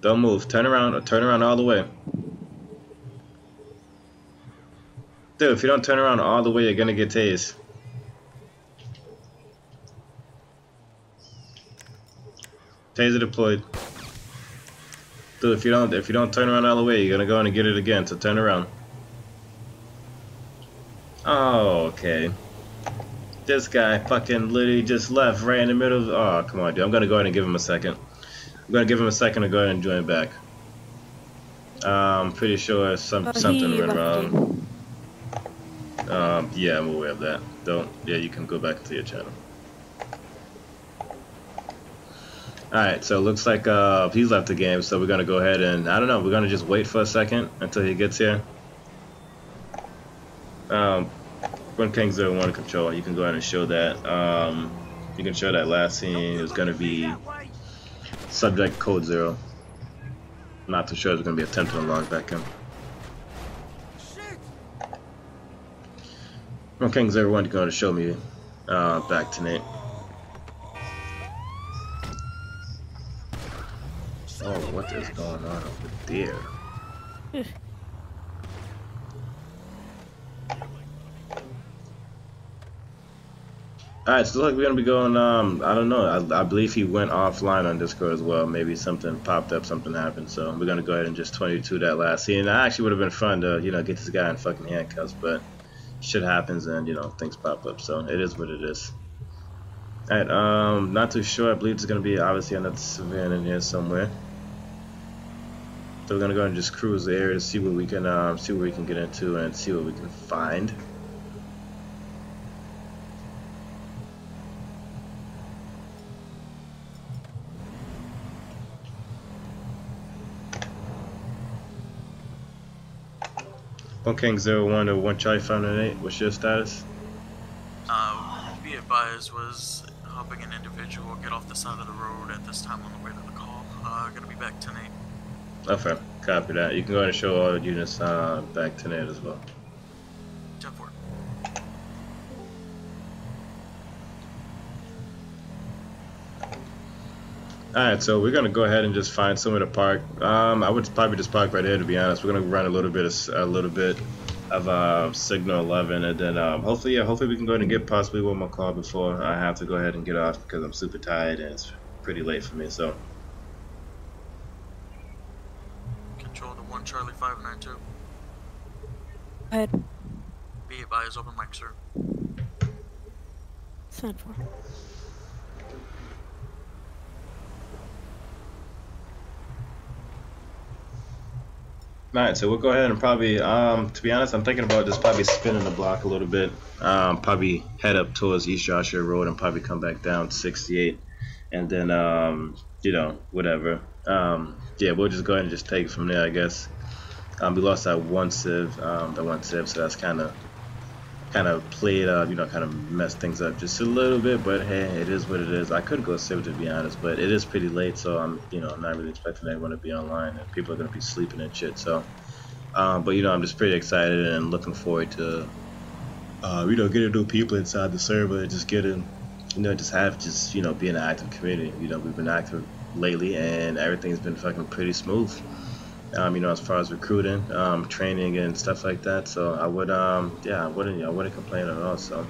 Don't move. Turn around or turn around all the way. Dude, if you don't turn around all the way, you're gonna get tased. Taser deployed. Dude, if you don't if you don't turn around all the way, you're gonna go in and get it again. So turn around. Oh, okay. This guy fucking literally just left right in the middle of. Oh, come on, dude. I'm gonna go ahead and give him a second. I'm gonna give him a second to go ahead and join back. I'm pretty sure some something went wrong. Um, yeah, I'm aware of that. Don't. Yeah, you can go back to your channel. Alright, so it looks like uh, he's left the game, so we're gonna go ahead and I don't know, we're gonna just wait for a second until he gets here. Um, one King Zero One control, you can go ahead and show that. Um, you can show that last scene is gonna be subject code zero. Not too sure it's gonna be attempting to log back in. One King Zero One, you can go ahead and show me uh, back to Nate. Oh, what is going on over there? Alright, so look, we're gonna be going, um, I don't know, I, I believe he went offline on Discord as well. Maybe something popped up, something happened, so we're gonna go ahead and just 22 that last scene. That actually would have been fun to, you know, get this guy in fucking handcuffs, but shit happens and, you know, things pop up, so it is what it is. Alright, um, not too sure, I believe there's gonna be obviously another civilian in here somewhere. So we're gonna go and just cruise the area to see what we can um, see what we can get into and see what we can find. One King Zero One to One Charlie Eight. What's your status? Uh, be advised was helping an individual get off the side of the road at this time on the way to the call. Uh, gonna be back tonight. Okay, copy that. You can go ahead and show all the units uh, back tonight as well. 10 4. Alright, so we're gonna go ahead and just find somewhere to park. Um, I would probably just park right here to be honest. We're gonna run a little bit, of, a little bit of uh, Signal 11, and then um, hopefully, yeah, hopefully we can go ahead and get possibly one more call before I have to go ahead and get off because I'm super tired and it's pretty late for me. So, Control to 1 Charlie 592. Go ahead. Be advised, open mic, sir. Stand for. Alright, so we'll go ahead and probably, um, to be honest, I'm thinking about just probably spinning the block a little bit. Um, probably head up towards East Joshua Road and probably come back down 68. And then, um, you know, whatever. Um, yeah, we'll just go ahead and just take it from there, I guess. Um, we lost that one sieve, um, that one sieve, so that's kind of, kind of played up, you know, kind of messed things up just a little bit. But hey, it is what it is. I could go sieve to be honest, but it is pretty late, so I'm, you know, I'm not really expecting anyone to be online, and people are gonna be sleeping and shit. So, um, but you know, I'm just pretty excited and looking forward to, uh, you know, getting new people inside the server, and just getting, you know, just have just you know, be an active community. You know, we've been active lately, and everything's been fucking pretty smooth. Um, you know, as far as recruiting, um, training, and stuff like that. So I would, um, yeah, I wouldn't, I wouldn't complain at all. So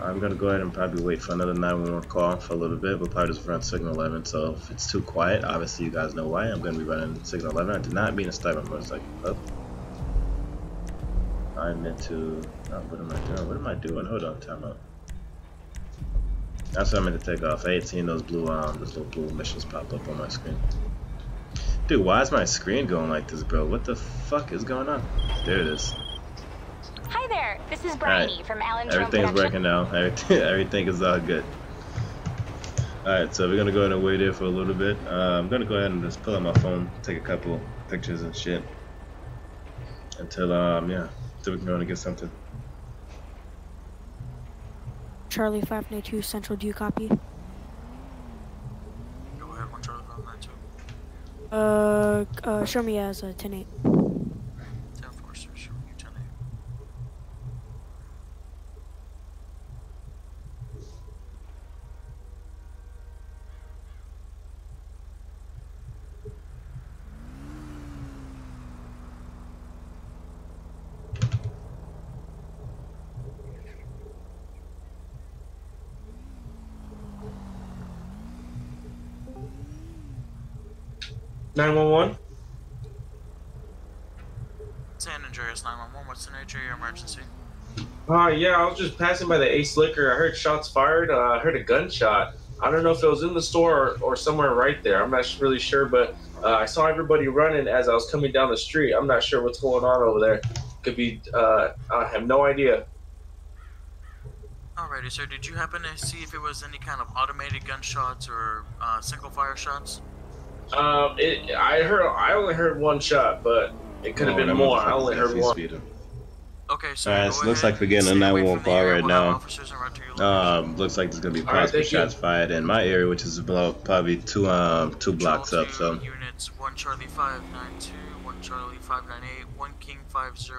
I'm gonna go ahead and probably wait for another 911 call for a little bit. We'll probably just run Signal 11. So if it's too quiet, obviously you guys know why. I'm gonna be running Signal 11. I did not mean to start my motorcycle up. I meant to. Oh, what am I doing? What am I doing? Hold on, time out. That's what I meant to take off. I ain't seen those blue, um, those little blue missions pop up on my screen. Dude, why is my screen going like this, bro? What the fuck is going on? There it is. Hi there, this is Bryony Alright. from Alan Everything's working now. Everything, everything is all good. Alright, so we're gonna go ahead and wait here for a little bit. Uh, I'm gonna go ahead and just pull out my phone, take a couple pictures and shit. Until, um, yeah, until we can go and get something. Charlie 592 Central, do you copy? Go ahead, 1 Charlie 592. Uh, uh, show me as a 10 8. 911? San Andreas 911, what's the nature of your emergency? Uh, yeah, I was just passing by the Ace Liquor. I heard shots fired. Uh, I heard a gunshot. I don't know if it was in the store or, or somewhere right there. I'm not really sure, but uh, I saw everybody running as I was coming down the street. I'm not sure what's going on over there. Could be, uh, I have no idea. Alrighty, sir. Did you happen to see if it was any kind of automated gunshots or uh, single fire shots? Um, it, I heard. I only heard one shot, but it could have Oh, been more. I only heard one. speeding. Okay, so Alright, so looks like we're getting a stay away 911 call right now. Officers and right to your location. Um, looks like there's gonna be All right, possible thank you. shots fired in my area, which is about probably two um two blocks Control up. So Units 1 Charlie 592, 1 Charlie 598, 1 King 50,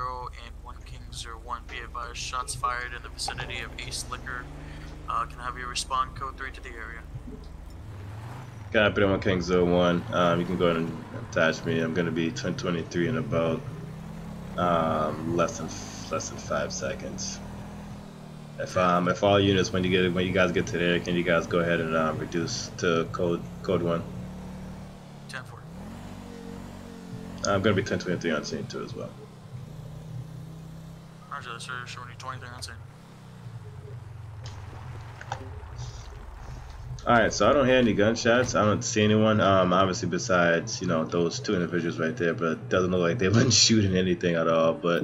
and 1 King 01. Be advised, shots fired in the vicinity of Ace Liquor. Uh, can I have you respond code 3 to the area? Copy on King Zero One. Um, you can go ahead and attach me. I'm gonna be 1023 in about um less than less than five seconds. If um if all units when you get when you guys get to there, can you guys go ahead and um, reduce to code code one? 10 4. I'm gonna be 1023 on scene two as well. Roger that, sir. Showing you 23 on scene. All right, so I don't hear any gunshots. I don't see anyone. Um, obviously besides you know those two individuals right there, but it doesn't look like they've been shooting anything at all. But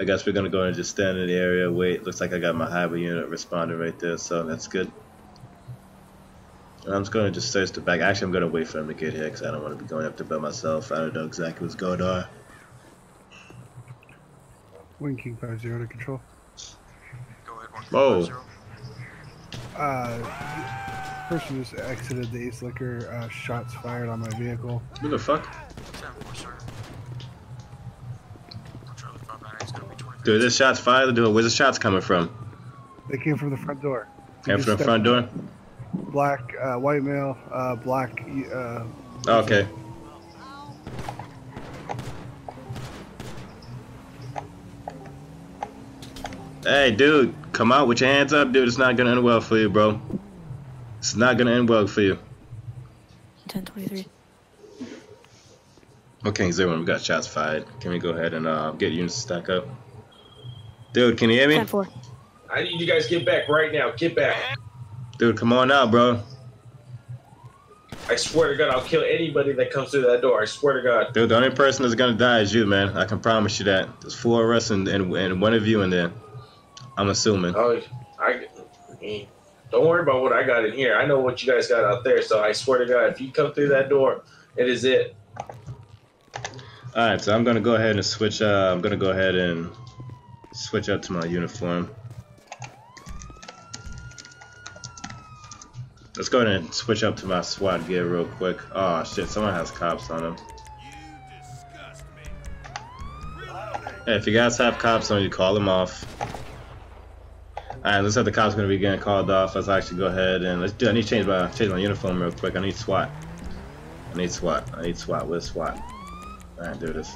I guess we're gonna go and just stand in the area, wait. Looks like I got my highway unit responding right there, so that's good. And I'm just gonna just search the back. Actually, I'm gonna wait for him to get here because I don't want to be going up there by myself. I don't know exactly what's going on. Wing King 50 to control. Go ahead, 1 Whoa. King 50. Uh, person just exited the Ace Liquor. Uh, shots fired on my vehicle. Who the fuck? 10 4, sir. 1 Charlie 598 is going to be 23. Dude, this shots fired. Dude, where's the shots coming from? They came from the front door. They Came from the front door. Black, uh, white male, uh, black. Uh, Okay. Hey, dude, come out with your hands up, dude. It's not gonna end well for you, bro. It's not gonna end well for you. 1023. Okay, zero. We got shots fired. Can we go ahead and uh, get units to stack up? Dude, can you hear me? 10 4. I need you guys to get back right now. Get back. Dude, come on out, bro. I swear to God, I'll kill anybody that comes through that door. I swear to God. Dude, the only person that's gonna die is you, man. I can promise you that. There's four of us and, and, and one of you in there. I'm assuming. Oh, I. Don't worry about what I got in here. I know what you guys got out there. So I swear to God, if you come through that door, it is it. Alright, so I'm gonna go ahead and switch uh I'm gonna go ahead and switch up to my uniform. Let's go ahead and switch up to my SWAT gear real quick. Oh shit, someone has cops on them. Hey, if you guys have cops on you, call them off. Alright, looks like the cops gonna be getting called off. Let's actually go ahead and let's do I need to change my change my uniform real quick. I need SWAT. I need SWAT. I need SWAT. Where's SWAT? Alright, do this.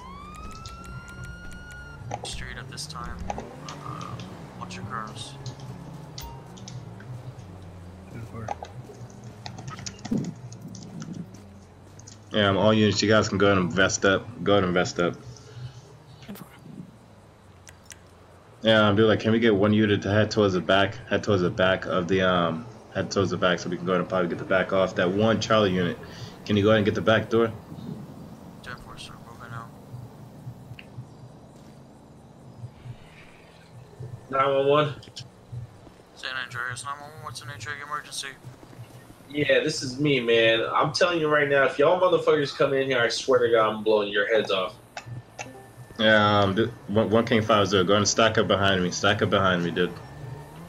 Street at this time. Uh, watch your cars. Yeah, I'm all units. You guys can go ahead and vest up. Go ahead and vest up. 10 4. Yeah, I'm doing like, can we get one unit to head towards the back? Head towards the back of the um, head towards the back, so we can go ahead and probably get the back off. That one Charlie unit. Can you go ahead and get the back door? 10 4, sir. Moving out. 911. San Andreas 911, what's the nature of your emergency? Yeah, this is me, man. I'm telling you right now, if y'all motherfuckers come in here, I swear to God, I'm blowing your heads off. Yeah, um, dude, one, one King Five Zero. Go ahead and stack up behind me. Stack up behind me, dude.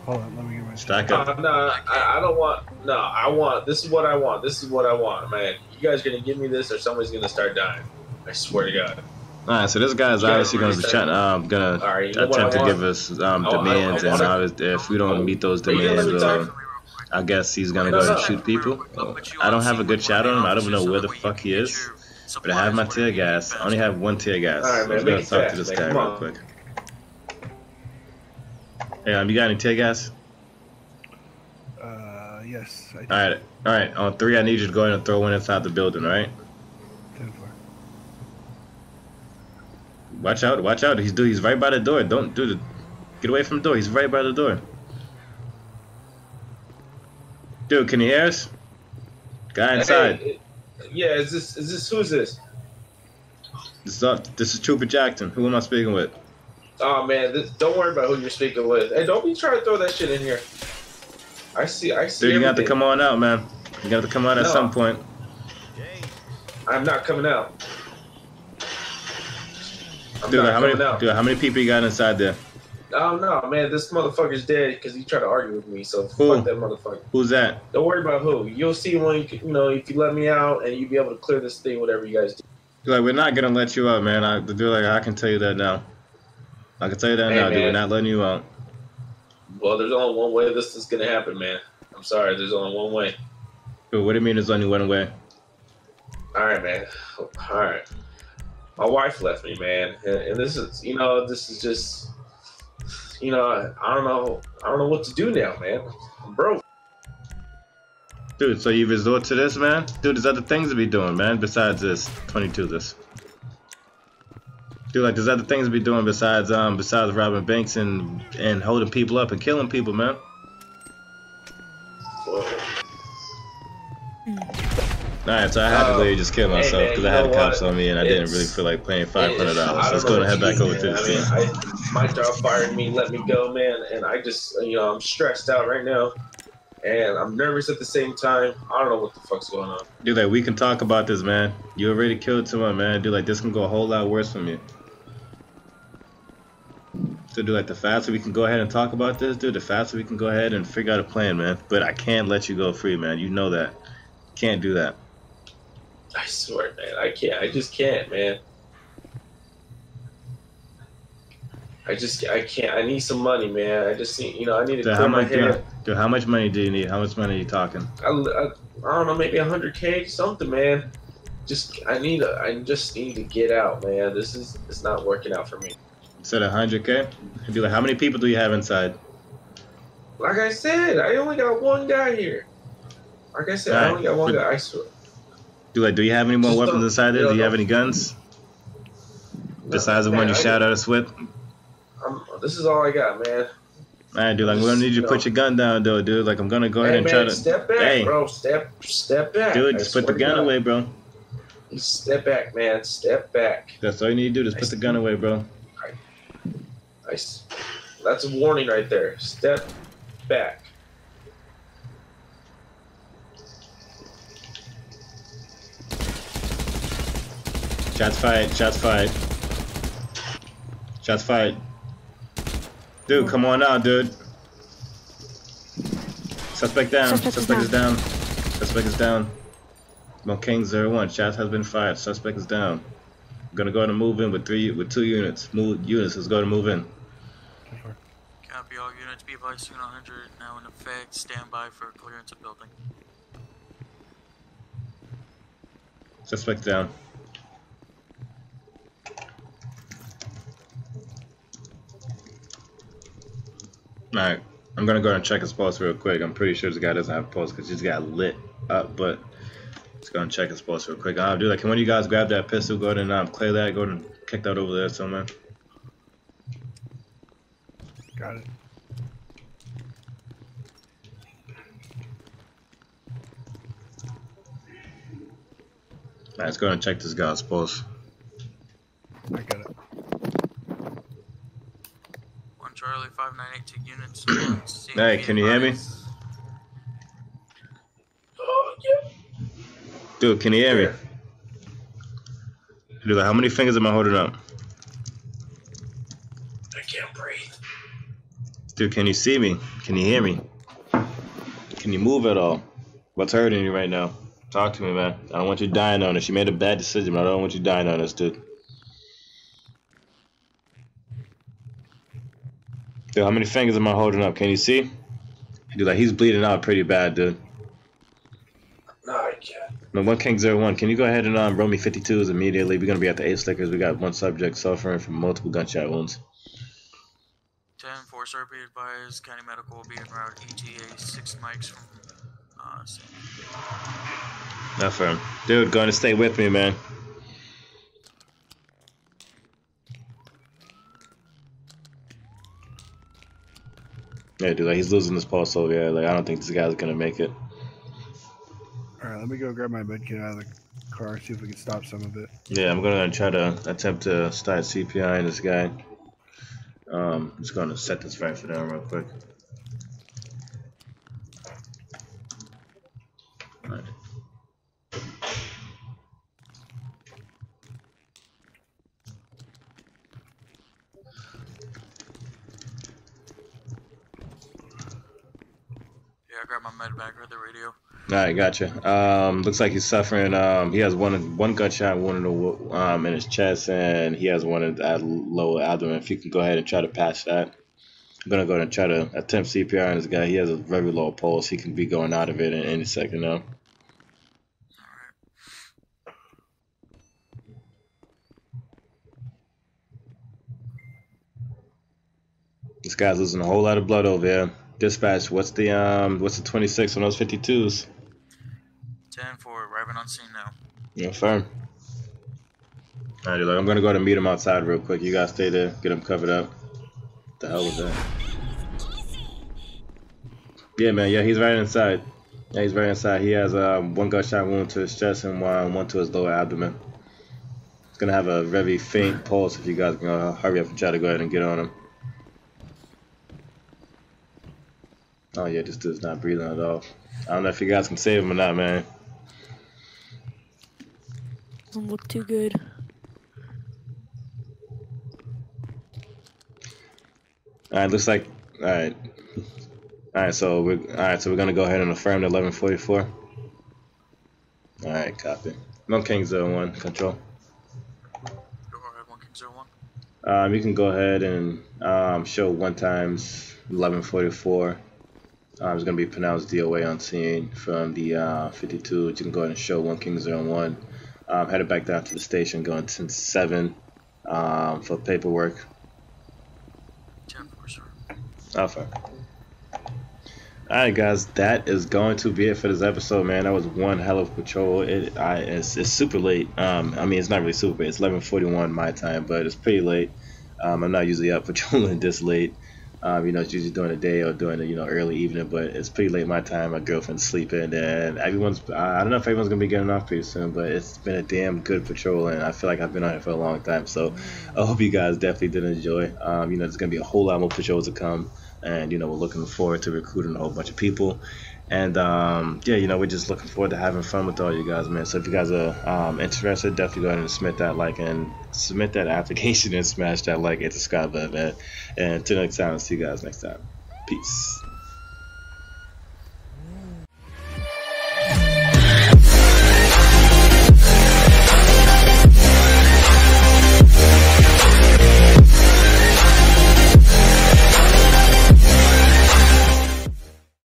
Hold on, let me get my Stack Uh, up. no, I, I don't want. No, I want. This is what I want. This is what I want, man. You guys gonna give me this, or somebody's gonna start dying. I swear to God. All right, so this guy's Yeah, obviously going to be reset. trying, um, gonna All right, you know what I attempt to give us um, Oh, I- I demands, and wanna- obviously, if we don't meet those Are you gonna demands, let uh. I guess he's gonna go and shoot people. I don't have a good shot on him. I don't know where the fuck he is. But I have my tear gas. I only have one tear gas. All right, so man, I'm gonna it talk to this man. guy Come real on. quick. Hey, um, you got any tear gas? Uh, yes, I All right, all right. On three, I need you to go ahead and throw one inside the building. All right. 10 4. Watch out! Watch out! He's do. He's right by the door. Don't do the. Get away from the door. He's right by the door. Dude, can you hear us? Guy inside. Hey, yeah, is this is this who's this? This is up. This is Trooper Jackson. Who am I speaking with? Oh man, this, don't worry about who you're speaking with. Hey, don't be trying to throw that shit in here. I see. I see. Dude, you got to come on out, man. You got to come out at some point. I'm not coming out. I'm Dude, not how many? coming out. Dude, how many people you got inside there? Oh know, man, this motherfucker's dead because he tried to argue with me. So Who? fuck that motherfucker. Who's that? Don't worry about who. You'll see when you, you know if you let me out and you be able to clear this thing, whatever you guys do. Like, we're not gonna let you out, man. I, dude, like, I can tell you that now. I can tell you that Hey, now, dude. We're not letting you out. Well, there's only one way this is gonna happen, man. I'm sorry, there's only one way. Dude, what do you mean there's only one way? All right, man. All right. My wife left me, man, and, and this is, you know, this is just, you know, I don't know, I don't know what to do now, man. I'm broke. Dude, so you resort to this, man? Dude, there's other things to be doing, man, besides this. 22 this. Dude, like, there's other things to be doing besides, um, besides robbing banks and, and holding people up and killing people, man. Alright, so I had to literally just kill myself because you I had know cops what? on me and I didn't really feel like paying $500. don't Let's know go what and head back do, over to man. the I scene. I, my job fired me, let me go, man, and I just, you know, I'm stressed out right now, and I'm nervous at the same time. I don't know what the fuck's going on. Dude, like, we can talk about this, man. You already killed someone, man. Dude, like, this can go a whole lot worse from you. So, dude, like, the faster we can go ahead and talk about this, dude, the faster we can go ahead and figure out a plan, man. But I can't let you go free, man. You know that. Can't do that. I swear, man, I can't. I just can't, man. I just, I can't. I need some money, man. I just need, you know, I need to Dude, how my much, head. dude, how much money do you need? How much money are you talking? I, I, I don't know, maybe 100k, something, man. Just, I need, a, I just need to get out, man. This is, it's not working out for me. Said 100k. Be like, how many people do you have inside? Like I said, I only got one guy here. Like I said, I only got one but- guy. I swear. Do like, do you have any more Just weapons inside there? yeah, Do you have any guns besides the one you shot at us with? This is all I got, man. Alright, dude. Like, we're gonna need you to put your gun down, though, dude. Like, I'm gonna go ahead and man, try to. step back, Hey. bro. Step, step back. Dude, I just put the gun away, bro. Step back, man. Step back. That's all you need to do. Just put the gun away, bro. Nice. that's a warning right there. Step back. Shots fired. Shots fired. Shots fired. Dude, come on out, dude. Suspect down. Suspect Suspect, is is down. Suspect is down. Well, King zero one. Shots has been fired. Suspect is down. I'm gonna go ahead and move in with three with two units. Move units. Let's go to move in. Copy all units. Be advised, soon 100 now in effect. Stand by for clearance of building. Suspect down. Alright, I'm gonna go and check his pulse real quick. I'm pretty sure this guy doesn't have a pulse because he's got lit up, but let's go and check his pulse real quick. Uh, do that. Can one of you guys grab that pistol? Go ahead and um, clear that. Go ahead and kick that over there somewhere. Got it. Alright, let's go ahead and check this guy's pulse. I got it. One Charlie 598 two units. Hey, can you hear me? Oh yeah. Dude, can you hear me? Dude, how many fingers am I holding up? I can't breathe. Dude, can you see me? Can you hear me? Can you move at all? What's hurting you right now? Talk to me, man. I don't want you dying on this. You made a bad decision, but I don't want you dying on this, dude. Dude, how many fingers am I holding up? Can you see? Dude, like he's bleeding out pretty bad, dude. No, I can't. No, one King Zero One. Can you go ahead and um, roll me 52s immediately? We're gonna be at the Ace Liquors. We got one subject suffering from multiple gunshot wounds. 10 4 sir, be advised. County Medical will be en route. ETA 6 mics from. Uh, scene. Not firm. Dude, going to stay with me, man. Yeah, dude, like he's losing his pulse over here. Like I don't think this guy's gonna make it. All right, let me go grab my med kit out of the car, see if we can stop some of it. Yeah, I'm gonna try to attempt to start CPI in this guy. Um, just gonna set this rifle down real quick. Alright. Yeah, I grabbed my med the radio. Alright, gotcha. Um, looks like he's suffering. Um, he has one one gunshot wound in, the, um, in his chest, and he has one in the lower abdomen. If you can go ahead and try to patch that, I'm gonna go ahead and try to attempt CPR on this guy. He has a very low pulse. He can be going out of it in any second now. This guy's losing a whole lot of blood over here. Dispatch, what's the um, what's the 26 on those 52s? 10 4, arriving on scene now. Yeah, firm. Alright, look, I'm gonna go to meet him outside real quick. You guys stay there, get him covered up. What the hell was that? Yeah, man. Yeah, he's right inside. Yeah, he's right inside. He has um, one gunshot wound to his chest and one, one to his lower abdomen. He's gonna have a very faint pulse. If you guys can uh, hurry up and try to go ahead and get on him. Oh yeah, this dude's not breathing at all. I don't know if you guys can save him or not, man. Doesn't look too good. All right, looks like all right. All right, so we're all right. So we're gonna go ahead and affirm the 1144. All right, copy. No King Zero One control. Go ahead, 1 King 01. Um, you can go ahead and um, show one times 1144. Um, it's gonna be pronounced DOA on scene from the uh, 52. You can go ahead and show one King Zero One. Um, headed back down to the station, going to seven um, for paperwork. Oh, fine. Alright guys, that is going to be it for this episode, man. That was one hell of a patrol. It I it's, it's super late. Um I mean it's not really super late. It's eleven forty one my time, but it's pretty late. Um I'm not usually up patrolling this late. Um, you know, it's usually during the day or during the you know early evening, but it's pretty late my time. My girlfriend's sleeping, and everyone's. I don't know if everyone's gonna be getting off pretty soon, but it's been a damn good patrol, and I feel like I've been on it for a long time. So I hope you guys definitely did enjoy. Um, you know, there's gonna be a whole lot more patrols to come, and you know we're looking forward to recruiting a whole bunch of people. And um, yeah, you know, we're just looking forward to having fun with all you guys, man. So if you guys are um, interested, definitely go ahead and submit that like and submit that application and smash that like and subscribe button, man. And until next time, I'll see you guys next time. Peace.